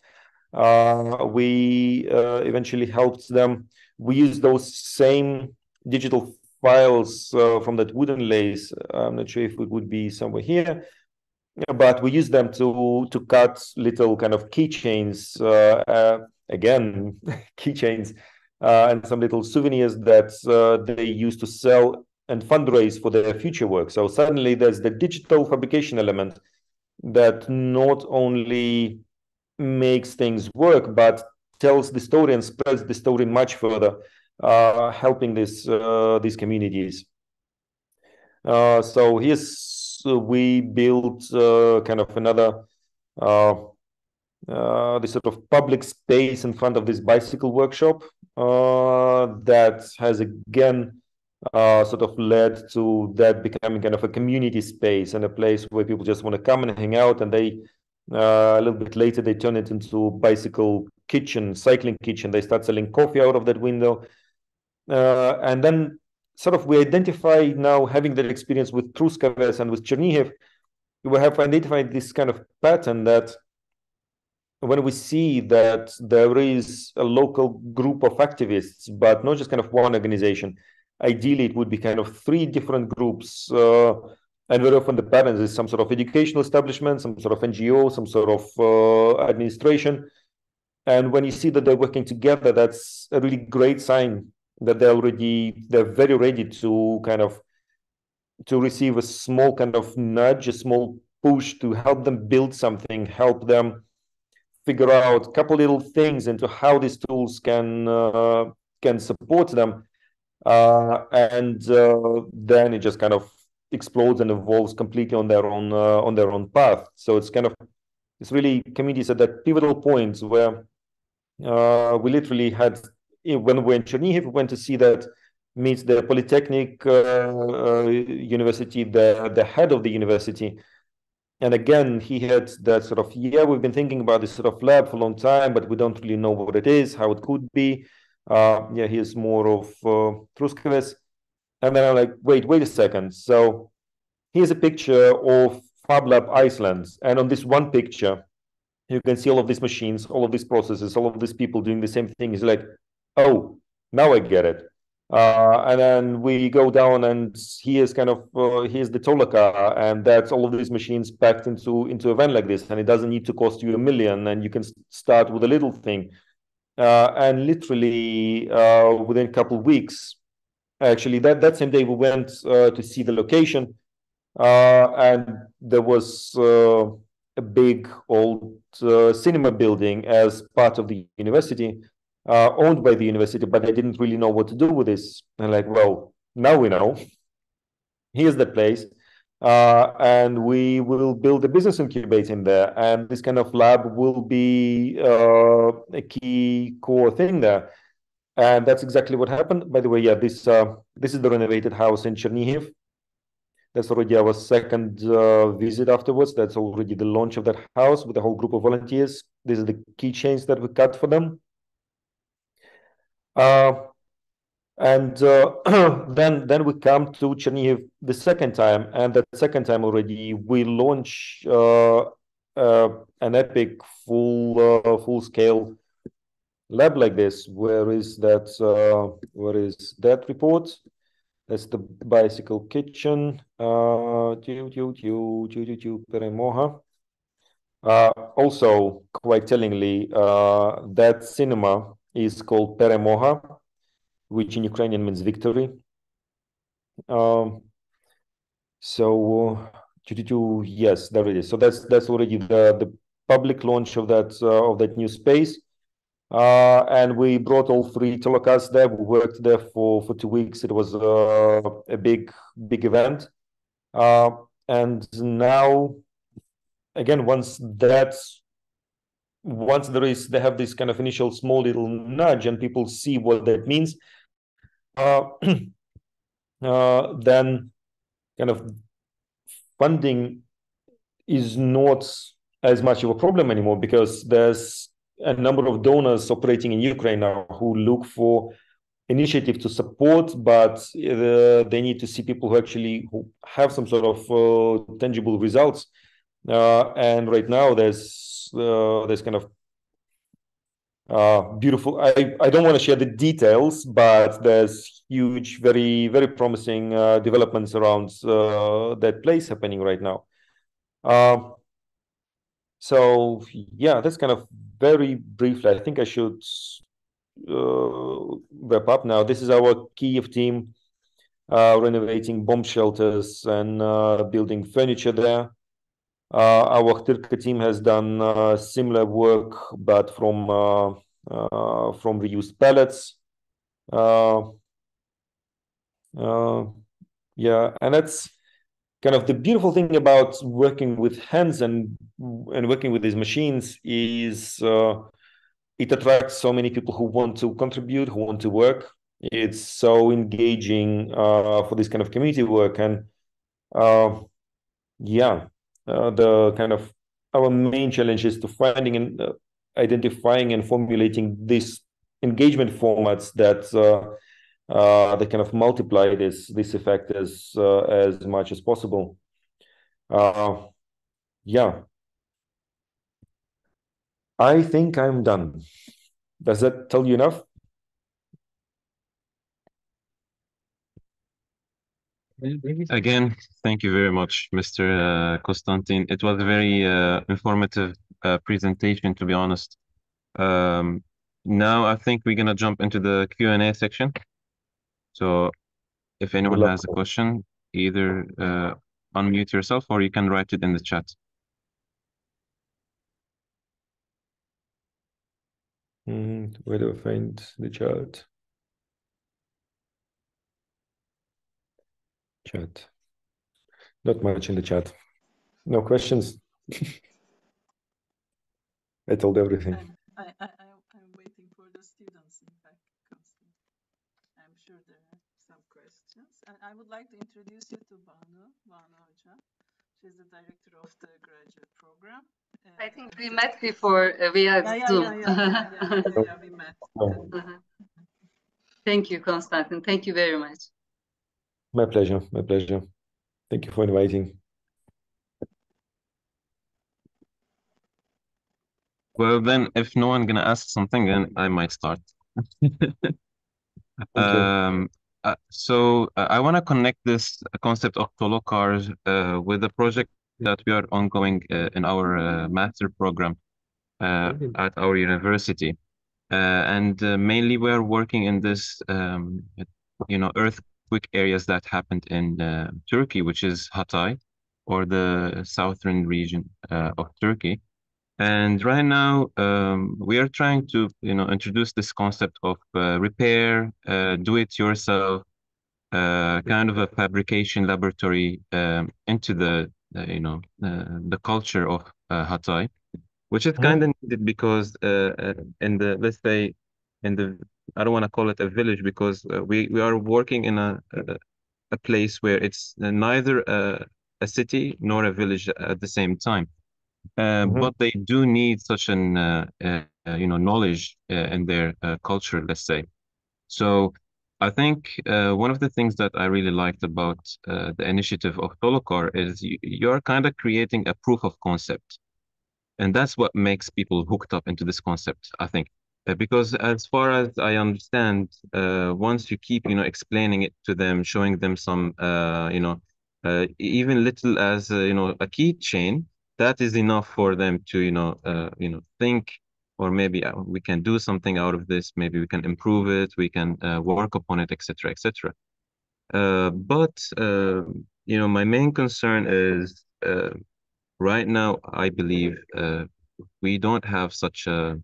uh, we uh, eventually helped them we use those same digital files uh, from that wooden lace. I'm not sure if it would be somewhere here. But we use them to to cut little kind of keychains uh, uh, again keychains uh, and some little souvenirs that uh, they used to sell and fundraise for their future work. So suddenly there's the digital fabrication element that not only makes things work, but tells the story and spreads the story much further, helping this uh, these communities. Uh, so here's uh, we built kind of another this sort of public space in front of this bicycle workshop uh, that has again uh, sort of led to that becoming kind of a community space and a place where people just want to come and hang out and they uh, a little bit later they turn it into bicycle kitchen cycling kitchen they start selling coffee out of that window uh, and then sort of we identify now having that experience with Truskavets and with Chernihiv we have identified this kind of pattern that when we see that there is a local group of activists, but not just kind of one organization, ideally it would be kind of three different groups. Uh, and very often the pattern is some sort of educational establishment, some sort of NGO, some sort of uh, administration. And when you see that they're working together, that's a really great sign that they're already, they're very ready to kind of, to receive a small kind of nudge, a small push to help them build something, help them figure out a couple little things into how these tools can uh, can support them, uh, and uh, then it just kind of explodes and evolves completely on their own uh, on their own path. So it's kind of it's really communities at that pivotal point where uh, we literally had when we in Chernihiv we went to see that meets the Polytechnic uh, University, the the head of the university and again, he had that sort of, yeah, we've been thinking about this sort of lab for a long time, but we don't really know what it is, how it could be. Uh, yeah, he's more of uh, Truskavets. And then I'm like, wait, wait a second. So here's a picture of FabLab Iceland. And on this one picture, you can see all of these machines, all of these processes, all of these people doing the same thing. It's like, oh, now I get it. Uh, and then we go down and here's kind of uh, here's the Toloka and that's all of these machines packed into into a van like this and it doesn't need to cost you a million and you can start with a little thing uh, and literally uh, within a couple of weeks actually that that same day we went uh, to see the location uh, and there was a big old cinema building as part of the university uh, owned by the university, but they didn't really know what to do with this. And like, well, now we know. Here's the place. uh, and we will build a business incubator in there. And this kind of lab will be uh, a key core thing there. And that's exactly what happened. By the way, yeah, this uh, this is the renovated house in Chernihiv. That's already our second uh, visit afterwards. That's already the launch of that house with a whole group of volunteers. These are the key keychains that we cut for them. Uh, and uh, then then we come to Chernihiv the second time, and that second time already we launch uh, an epic full full scale lab like this. Where is that? Where is that report? That's the bicycle kitchen. Uh, uh, also, quite tellingly, uh, that cinema is called Peremoha, which in Ukrainian means victory. Um, so, yes, there it is. So that's that's already the the public launch of that uh, of that new space. Uh, and we brought all three Tolocars there. We worked there for, for two weeks. It was uh, a big, big event. Uh, and now, again, once that's once there is they have this kind of initial small little nudge and people see what that means uh, uh, then kind of funding is not as much of a problem anymore because there's a number of donors operating in Ukraine now who look for initiative to support, but uh, they need to see people who actually have some sort of uh, tangible results. Uh, and right now, there's uh, there's kind of uh, beautiful. I I don't want to share the details, but there's huge, very very promising uh, developments around that place happening right now. so yeah, that's kind of very briefly, I think I should uh, wrap up now. This is our Kiev team uh, renovating bomb shelters and uh, building furniture there. Uh, our Okhtyrka team has done uh, similar work, but from uh, from reused pellets. yeah, and that's kind of the beautiful thing about working with hands and and working with these machines is uh, it attracts so many people who want to contribute who want to work. It's so engaging uh, for this kind of community work. And uh, yeah the kind of our main challenge is to finding and uh, identifying and formulating these engagement formats that uh, uh, they kind of multiply this this effect as uh, as much as possible. Uh, yeah, I think I'm done. Does that tell you enough? Again, thank you very much, Mr. Uh, Konstantin. It was a very uh, informative uh, presentation, to be honest. Um, now I think we're gonna jump into the Q&A section. So if anyone has a question, either uh, unmute yourself or you can write it in the chat. Mm, where do I find the chat? Chat. Not much in the chat. No questions. I told everything. I, I, I, I'm waiting for the students, in fact, I'm sure there are some questions. And I would like to introduce you to Banu, Banu Hoca. She's the director of the graduate program. Uh, I think we met before uh, via yeah, Zoom. Yeah, yeah, yeah, yeah, yeah, we met. Uh -huh. Thank you, Konstantin. Thank you very much. My pleasure. My pleasure. Thank you for inviting. Well, then, if no one gonna ask something, then I might start. um, uh, so uh, I want to connect this concept of Tolocars uh, with a project that we are ongoing uh, in our uh, master program uh, at our university. and mainly we are working in this, um, you know, earthquake areas that happened in Turkey, which is Hatay or the southern region of Turkey. And right now, um, we are trying to, you know, introduce this concept of uh, repair, uh, do it yourself, uh, kind of a fabrication laboratory um, into the uh, you know uh, the culture of uh, Hatay, which is Mhm. kind of needed because uh, uh, in the let's say in the I don't want to call it a village because uh, we we are working in a a, a place where it's neither a, a city nor a village at the same time. Uh, Mhm. but they do need such an uh, uh, you know knowledge uh, in their uh, culture, let's say. So I think uh, one of the things that I really liked about uh, the initiative of Tolocar is you, you're kind of creating a proof of concept. And that's what makes people hooked up into this concept, I think. Uh, because as far as I understand, uh, once you keep, you know, explaining it to them, showing them some, uh, you know, uh, even little as, uh, you know, a keychain, that is enough for them to, you know, uh, you know, think or maybe we can do something out of this. Maybe we can improve it. We can work upon it, etc., etc. But you know, my main concern is right now. I believe we don't have such a,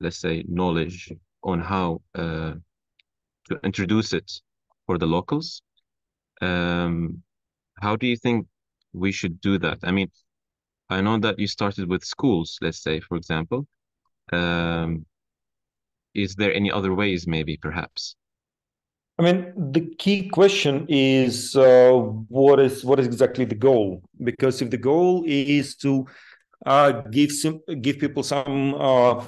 let's say, knowledge on how uh, to introduce it for the locals. Um, how do you think we should do that? I mean, I know that you started with schools, let's say, for example. Um, is there any other ways, maybe, perhaps? I mean, the key question is uh, what is what is exactly the goal? Because if the goal is to uh, give give people some uh,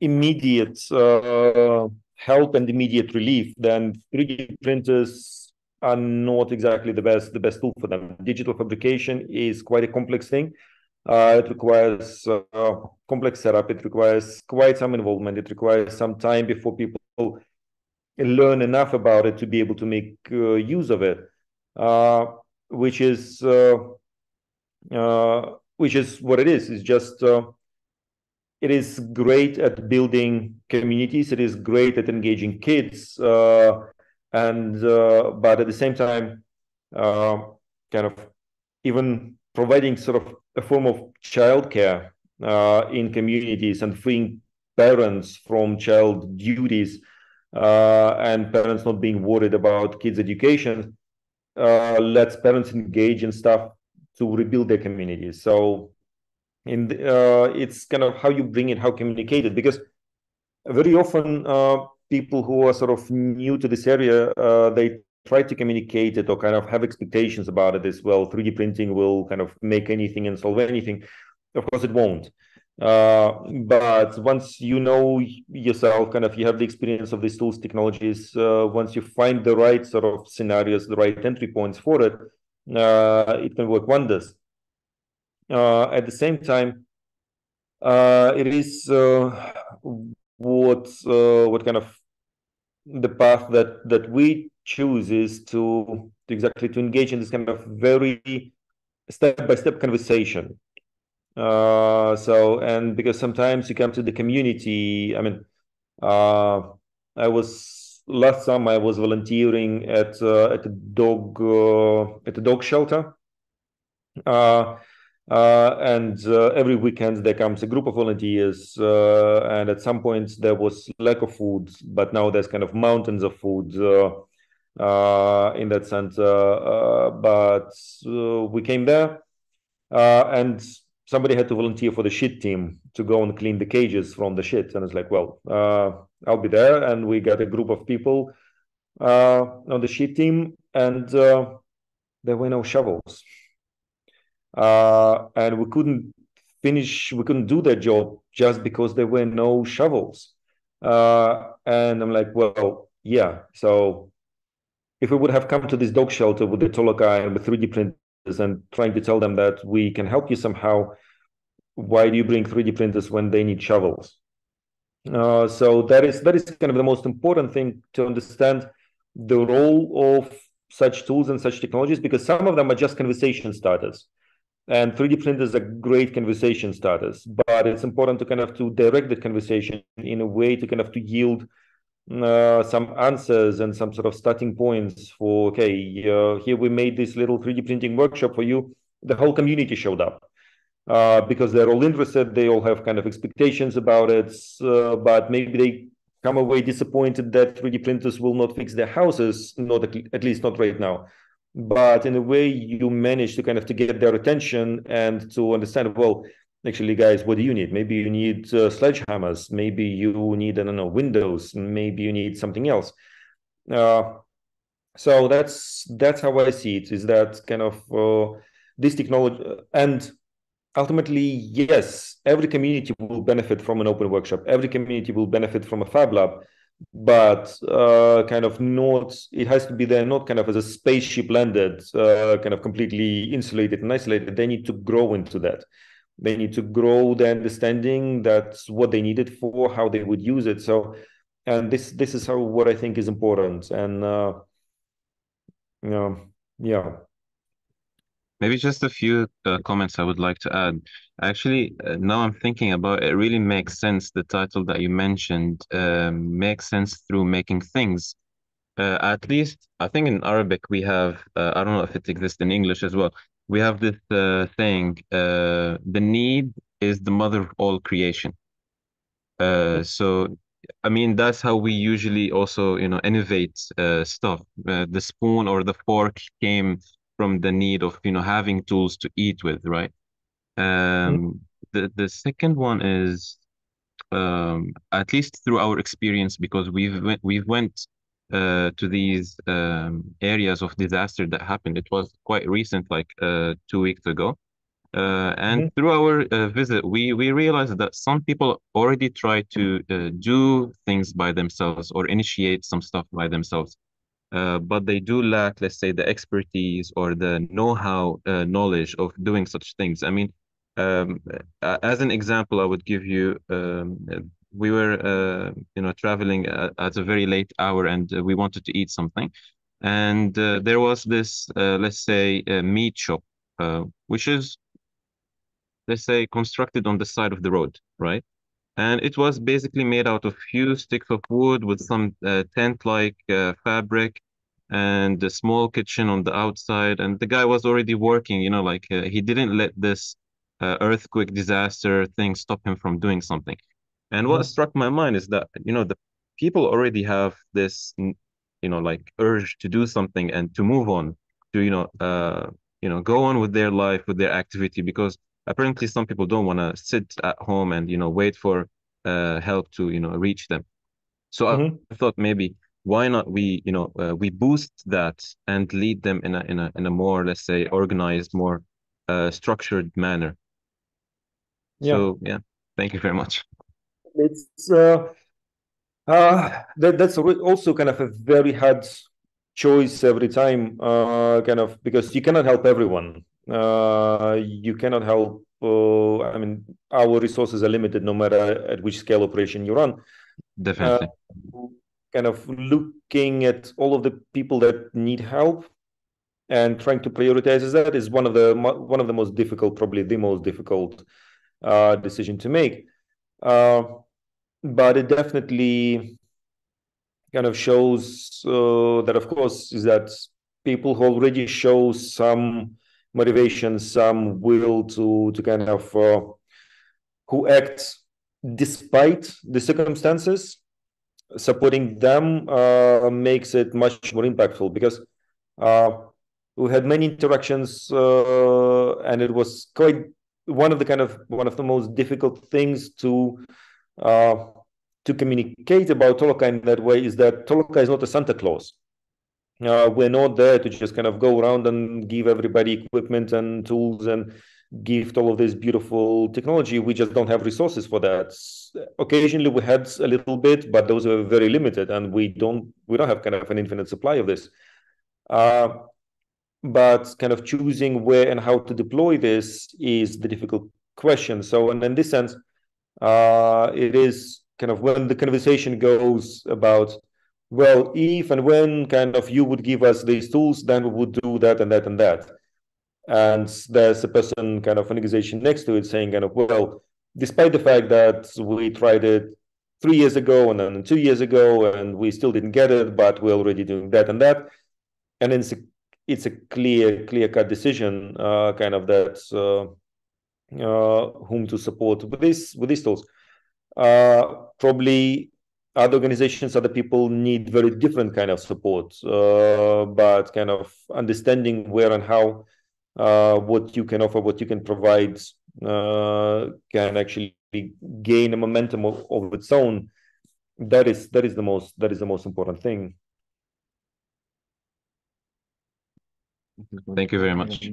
immediate uh, help and immediate relief, then 3D printers are not exactly the best the best tool for them. Digital fabrication is quite a complex thing. Uh, it requires uh, complex setup. It requires quite some involvement. It requires some time before people learn enough about it to be able to make uh, use of it, uh, which is uh, uh, which is what it is. It's just it is great at building communities. It is great at engaging kids, uh, and uh, but at the same time, uh, kind of even providing sort of a form of childcare uh, in communities and freeing parents from child duties uh, and parents not being worried about kids' education uh, lets parents engage in stuff to rebuild their communities. So, the, uh, it's kind of how you bring it, how communicate it, because very often uh, people who are sort of new to this area, uh, they try to communicate it or kind of have expectations about it as well. 3D printing will kind of make anything and solve anything. Of course, it won't. Uh, but once you know yourself, kind of you have the experience of these tools, technologies, uh, once you find the right sort of scenarios, the right entry points for it, uh, it can work wonders. Uh, at the same time, uh, it is uh, what what kind of the path that that we choose is to, to exactly to engage in this kind of very step-by-step conversation. Uh, so and because sometimes you come to the community i mean uh, i was last summer i was volunteering at uh, at a dog at a dog shelter uh, and uh, every weekend there comes a group of volunteers uh, and at some point there was lack of food but now there's kind of mountains of food uh, uh, in that sense uh, but we came there and somebody had to volunteer for the shit team to go and clean the cages from the shit. And it's like well i'll be there. And we got a group of people on the shit team. And there were no shovels uh, and we couldn't finish we couldn't do that job just because there were no shovels. Uh, and i'm like well yeah so if we would have come to this dog shelter with the Tolocar and with 3d printers and trying to tell them that we can help you somehow why do you bring 3d printers when they need shovels? Uh, so that is that is kind of the most important thing to understand the role of such tools and such technologies because some of them are just conversation starters and 3d printers are great conversation starters but it's important to kind of to direct the conversation in a way to kind of to yield uh, some answers and some sort of starting points for okay uh, here we made this little 3d printing workshop for you the whole community showed up uh, because they're all interested they all have kind of expectations about it uh, but maybe they come away disappointed that 3D printers will not fix their houses, not at least not right now. But in a way, you manage to kind of to get their attention and to understand, well, actually, guys, what do you need? Maybe you need uh, sledgehammers. Maybe you need, I don't know, windows. Maybe you need something else. Uh, so that's that's how I see it. Is that kind of uh, this technology and ultimately, yes, every community will benefit from an open workshop. Every community will benefit from a Fab Lab, but uh, kind of not. It has to be there not kind of as a spaceship landed, uh, kind of completely insulated and isolated. They need to grow into that. They need to grow the understanding that's what they need for, how they would use it. So, and this this is how what I think is important. And uh, yeah, yeah. Maybe just a few uh, comments I would like to add. Actually, uh, now I'm thinking about it, really makes sense. The title that you mentioned um, makes sense through making things. Uh, at least, I think in Arabic we have, uh, I don't know if it exists in English as well. We have this uh, saying, uh, the need is the mother of all creation. so, I mean, that's how we usually also, you know, innovate stuff. the spoon or the fork came from the need of you know having tools to eat with, right? Um, mm. The the second one is um, at least through our experience because we've went, we've went uh, to these um, areas of disaster that happened. It was quite recent, like uh, two weeks ago. Uh, and mm -hmm. through our uh, visit, we we realized that some people already try to uh, do things by themselves or initiate some stuff by themselves. Uh, but they do lack, let's say, the expertise or the know-how uh, knowledge of doing such things. I mean, um, as an example, I would give you, um, we were, uh, you know, traveling at, at, a very late hour and uh, we wanted to eat something. And uh, there was this, let's say, meat shop, which is, let's say, constructed on the side of the road, right? and it was basically made out of few sticks of wood with some uh, tent-like uh, fabric and a small kitchen on the outside and the guy was already working you know like uh, he didn't let this uh, earthquake disaster thing stop him from doing something. And what struck my mind is that you know the people already have this you know like urge to do something and to move on to you know uh you know go on with their life with their activity because apparently some people don't want to sit at home and you know wait for uh, help to you know reach them. So mm-hmm. I, thought maybe why not we you know uh, we boost that and lead them in a in a in a more let's say organized more uh, structured manner yeah. so yeah thank you very much it's uh uh that, that's also kind of a very hard choice every time uh kind of because you cannot help everyone uh, you cannot help. Uh, I mean, our resources are limited no matter at which scale operation you run. Definitely. Uh, kind of looking at all of the people that need help and trying to prioritize that is one of the one of the most difficult, probably the most difficult uh, decision to make. Uh, but it definitely kind of shows uh, that, of course, is that people who already show some motivation, some will to to kind of uh, who act despite the circumstances. Supporting them uh, makes it much more impactful because uh, we had many interactions, uh, and it was quite one of the kind of one of the most difficult things to uh, to communicate about Toloka in that way is that Toloka is not a Santa Claus uh, we're not there to just kind of go around and give everybody equipment and tools and gift all of this beautiful technology. We just don't have resources for that. Occasionally we had a little bit, but those were very limited, and we don't we don't have kind of an infinite supply of this. Uh, but kind of choosing where and how to deploy this is the difficult question. So, and in this sense, uh, it is kind of when the conversation goes about well, if and when kind of you would give us these tools, then we would do that and that and that. And there's a person kind of an organization next to it saying kind of, well, despite the fact that we tried it three years ago and then two years ago and we still didn't get it, but we're already doing that and that. And it's it's a clear, clear cut decision, uh, kind of that uh, uh, whom to support with this with these tools. Uh, probably other organizations, other people need very different kind of support. But kind of understanding where and how what you can offer, what you can provide, can actually gain a momentum of, of its own. That is that is the most that is the most important thing. Thank you very much.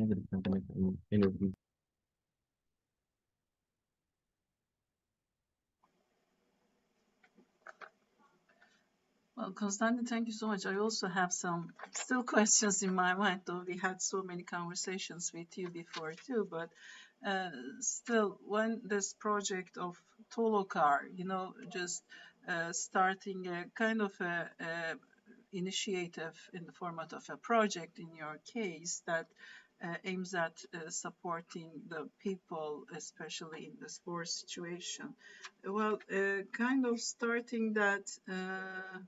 Well, Konstantin, thank you so much. I also have some still questions in my mind, though we had so many conversations with you before too. But uh, still, when this project of Tolocar, you know, just uh, starting a kind of a, a initiative in the format of a project in your case that uh, aims at uh, supporting the people, especially in this war situation. Well, uh, kind of starting that, uh,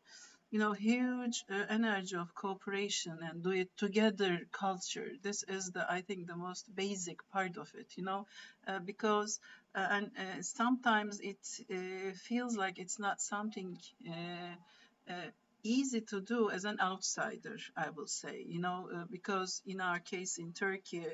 you know, huge uh, energy of cooperation and do it together culture. This is the, I think, the most basic part of it, you know, uh, because and sometimes it feels like it's not something easy to do as an outsider, I will say, you know, uh, because in our case in Turkey,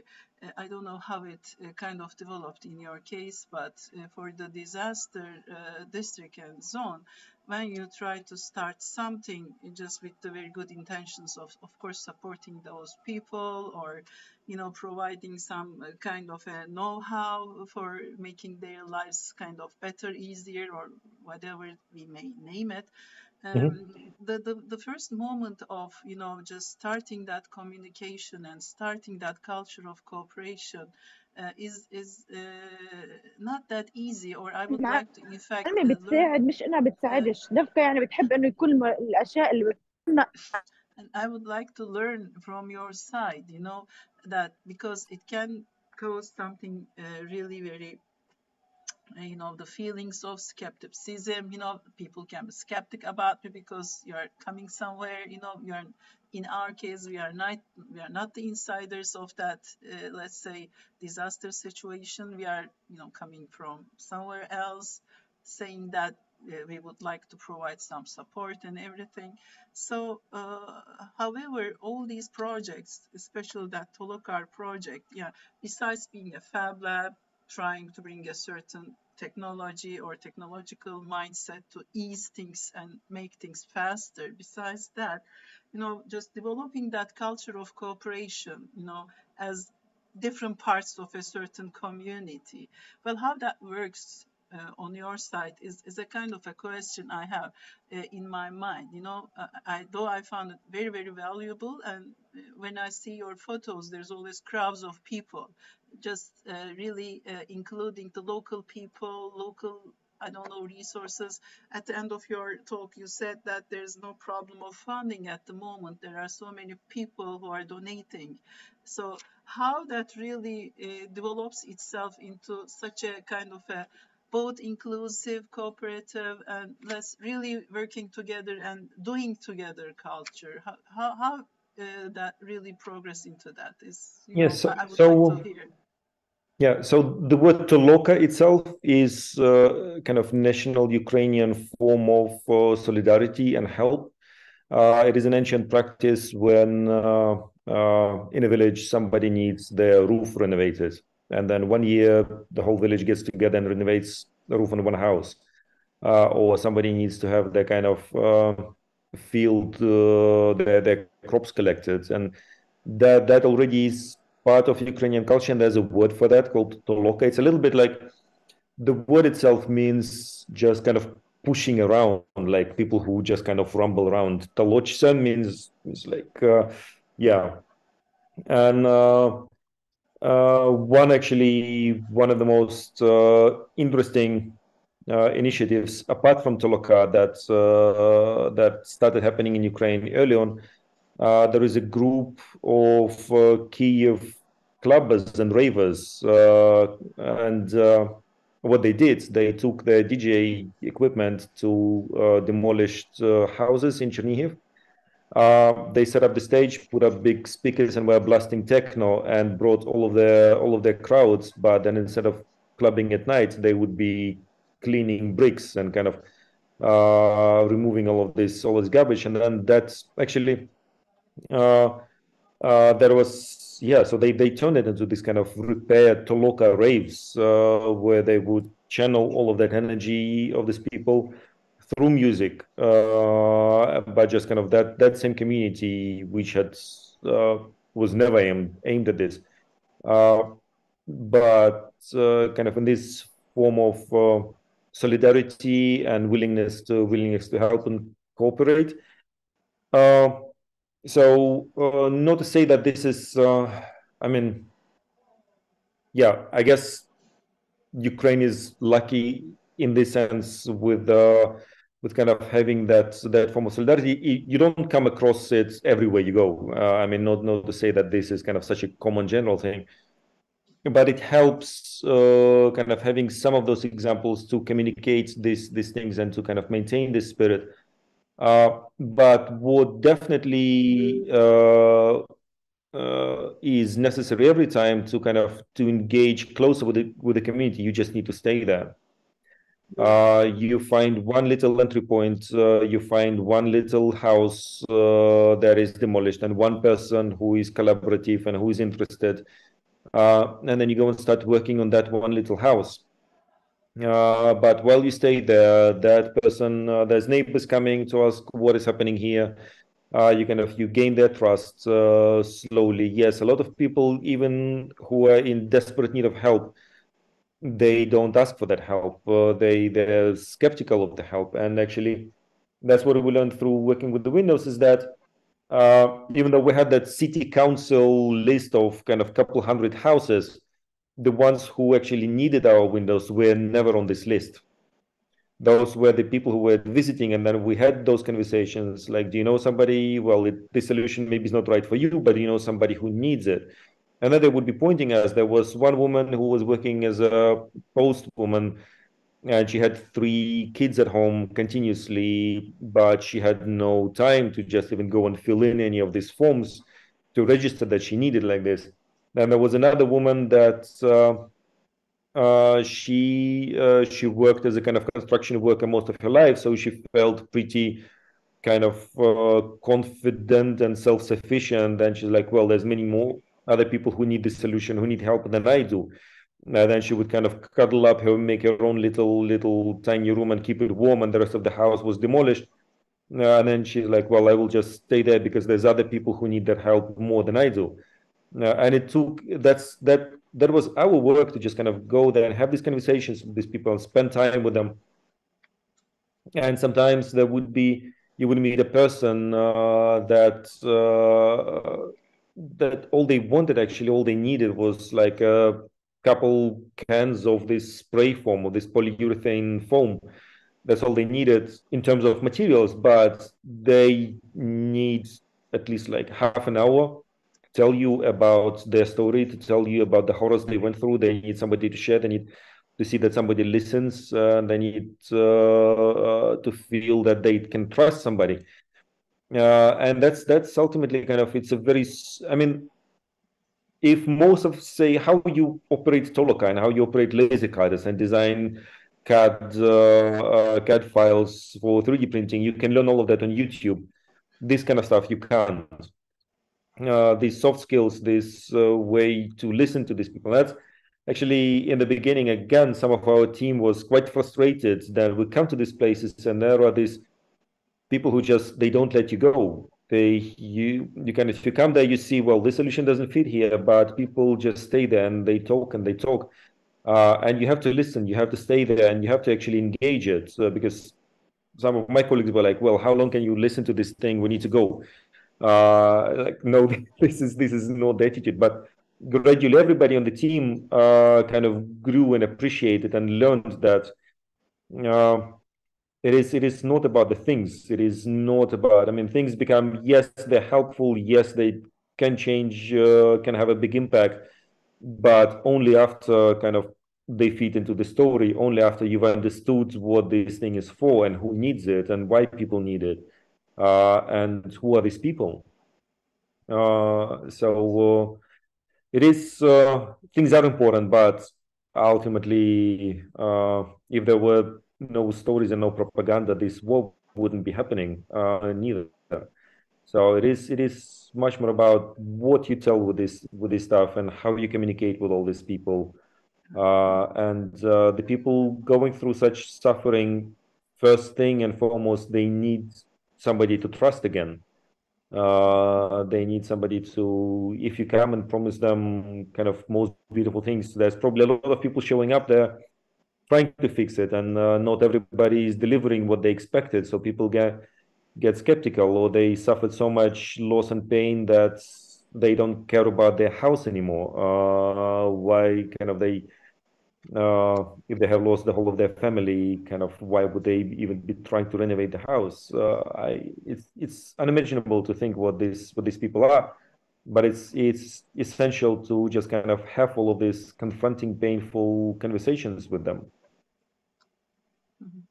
uh, I don't know how it uh, kind of developed in your case, but uh, for the disaster uh, district and zone, when you try to start something just with the very good intentions of, of course, supporting those people or, you know, providing some uh, kind of a know-how for making their lives kind of better, easier, or whatever we may name it, Mhm. um, the, the the first moment of you know just starting that communication and starting that culture of cooperation uh, is is uh, not that easy or I would مع- like to in fact علمي uh, learn بتساعد مش انها بتساعدش دفكة يعني بتحب انه يكون الم- الاشياء اللي بتكون and I would like to learn from your side you know that because it can cause something uh, really very you know the feelings of skepticism you know people can be skeptic about you because you're coming somewhere you know you're in our case we are not we are not the insiders of that uh, let's say disaster situation. We are you know coming from somewhere else saying that uh, we would like to provide some support and everything. So uh, however all these projects especially that Tolocar project yeah besides being a fab lab trying to bring a certain technology or technological mindset to ease things and make things faster. Besides that, you know, just developing that culture of cooperation, you know, as different parts of a certain community. Well, how that works uh, on your side is, is a kind of a question I have uh, in my mind. You know, uh, I, though I found it very, very valuable, and uh, when I see your photos, there's always crowds of people just uh, really uh, including the local people, local, I don't know, resources. At the end of your talk, you said that there's no problem of funding at the moment. There are so many people who are donating. So how that really uh, develops itself into such a kind of a both inclusive, cooperative, and let's really working together and doing together culture. How, how, how uh, that really progress into that is, Yes, know, so- I I would so- like to hear. Yeah, so the word Toloka itself is uh, kind of national Ukrainian form of uh, solidarity and help. Uh, it is an ancient practice when uh, uh, in a village somebody needs their roof renovated, and then one year the whole village gets together and renovates the roof on one house, uh, or somebody needs to have their kind of field their, their crops collected, and that that already is part of Ukrainian culture, and there's a word for that called toloka. It's a little bit like the word itself means just kind of pushing around, like people who just kind of rumble around. Tolochsa means is like uh, yeah, and uh, uh, one actually one of the most uh, interesting uh, initiatives apart from Toloka that uh, that started happening in Ukraine early on. There is a group of Kiev clubbers and ravers, uh, and uh, what they did, they took their DJ equipment to uh, demolished houses in Chernihiv. Uh, they set up the stage, put up big speakers, and were blasting techno, and brought all of their all of their crowds. But then instead of clubbing at night, they would be cleaning bricks and kind of uh, removing all of this all this garbage, and then that's actually uh, uh, there was yeah. So they they turned it into this kind of repair Toloka raves uh, where they would channel all of that energy of these people through music, uh, but just kind of that that same community which had uh, was never aimed aimed at this, uh, but uh, kind of in this form of uh, solidarity and willingness to willingness to help and cooperate. Uh, so not to say that this is, I mean, yeah, I guess Ukraine is lucky in this sense with uh, with kind of having that that form of solidarity. You don't come across it everywhere you go. Uh, I mean, not not to say that this is kind of such a common general thing, but it helps uh, kind of having some of those examples to communicate these these things and to kind of maintain this spirit. Uh, but what definitely uh, uh, is necessary every time to kind of to engage closer with the with the community. You just need to stay there. Uh, you find one little entry point, uh, you find one little house uh, that is demolished, and one person who is collaborative and who is interested, and then you go and start working on that one little house. Uh, but while you stay there, that person, there's neighbors coming to ask what is happening here. Uh, you kind of you gain their trust uh, slowly. Yes a lot of people even who are in desperate need of help they don't ask for that help. Uh, they they're skeptical of the help. And actually that's what we learned through working with the windows is that uh, even though we had that city council list of kind of couple hundred houses the ones who actually needed our windows were never on this list. Those were the people who were visiting and then we had those conversations like do you know somebody? Well it, this solution maybe is not right for you but you know somebody who needs it. And then they would be pointing us. There was one woman who was working as a post woman and she had three kids at home continuously but she had no time to just even go and fill in any of these forms to register that she needed like this and there was another woman that uh, uh, she uh, she worked as a kind of construction worker most of her life, so she felt pretty kind of uh, confident and self-sufficient. And she's like, well, there's many more other people who need this solution, who need help than I do. And then she would kind of cuddle up her, make her own little little tiny room and keep it warm, and the rest of the house was demolished. And then she's like, well, I will just stay there because there's other people who need that help more than I do. Uh, and it took that's that that was our work to just kind of go there and have these conversations with these people and spend time with them. And sometimes there would be you would meet a person uh, that uh, that all they wanted actually all they needed was like a couple cans of this spray foam or this polyurethane foam that's all they needed in terms of materials but they need at least like half an hour tell you about their story, to tell you about the horrors they went through. They need somebody to share. They need to see that somebody listens. Uh, they need uh, uh, to feel that they can trust somebody. Uh, and that's that's ultimately kind of it's a very. I mean, if most of say how you operate Toloka and how you operate laser cutters and design CAD uh, uh, CAD files for 3D printing, you can learn all of that on YouTube. This kind of stuff you can't uh, these soft skills, this uh, way to listen to these people. That's actually in the beginning. Again, some of our team was quite frustrated that we come to these places and there are these people who just they don't let you go. They you you can if you come there, you see well this solution doesn't fit here, but people just stay there and they talk and they talk. Uh, and you have to listen, you have to stay there, and you have to actually engage it uh, because some of my colleagues were like, "Well, how long can you listen to this thing? We need to go." Uh, like no this is this is not the attitude but gradually everybody on the team uh, kind of grew and appreciated and learned that uh, it is it is not about the things. It is not about i mean things become yes they're helpful. Yes they can change uh, can have a big impact but only after kind of they fit into the story only after you've understood what this thing is for and who needs it and why people need it and who are these people. Uh, so uh, it is things are important, but ultimately, if there were no stories and no propaganda, this war wouldn't be happening uh, neither. So it is it is much more about what you tell with this with this stuff and how you communicate with all these people. Uh, and uh, the people going through such suffering, first thing and foremost, they need somebody to trust again. Uh, they need somebody to, if you come and promise them kind of most beautiful things, there's probably a lot of people showing up there trying to fix it, and uh, not everybody is delivering what they expected. So people get get skeptical, or they suffered so much loss and pain that they don't care about their house anymore. Uh, why kind of they uh, if they have lost the whole of their family, kind of why would they even be trying to renovate the house? Uh, I, it's it's unimaginable to think what this what these people are, but it's it's essential to just kind of have all of these confronting, painful conversations with them. Mhm.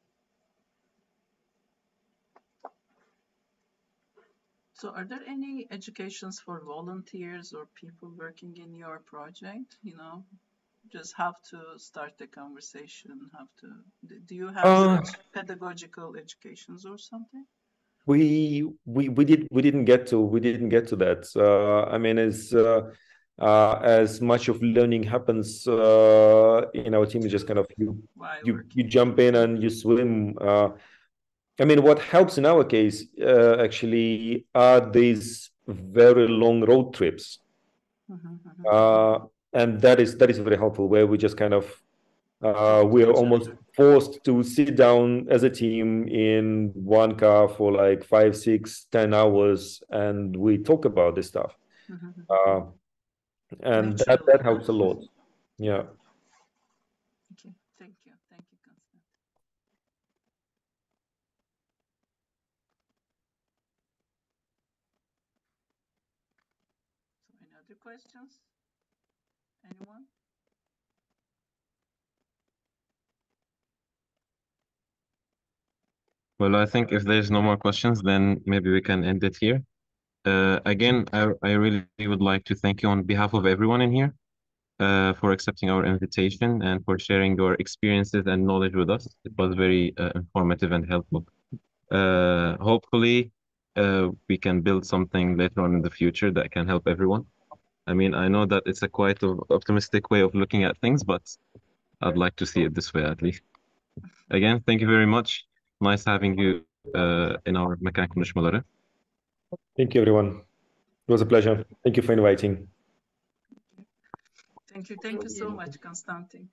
So are there any educations for volunteers or people working in your project? You know, just have to start the conversation, have to, do you have Uh, pedagogical educations or something? We we we did we didn't get to we didn't get to that. Uh, I mean, as uh, uh, as much of learning happens uh, in our team, is just kind of you you you jump in and you swim. Uh, I mean, what helps in our case uh, actually are these very long road trips, Mhm, mhm. And that is that is very helpful. Where we just kind of uh, we are almost forced to sit down as a team in one car for like five, six, ten hours, and we talk about this stuff, Mhm, mhm. uh, and that that helps a lot. Yeah. Okay, thank you, thank you, Constant. So any other questions? Anyone? Well, I think if there's no more questions, then maybe we can end it here. Uh, again, I, I really would like to thank you on behalf of everyone in here uh, for accepting our invitation and for sharing your experiences and knowledge with us. It was very uh, informative and helpful. Uh, hopefully, uh, we can build something later on in the future that can help everyone. I mean, I know that it's a quite optimistic way of looking at things, but I'd like to see it this way at least. Again, thank you very much. Nice having you uh, in our Mekan Konuşmaları. Thank you, everyone. It was a pleasure. Thank you for inviting. Thank you, thank you so much, Konstantin.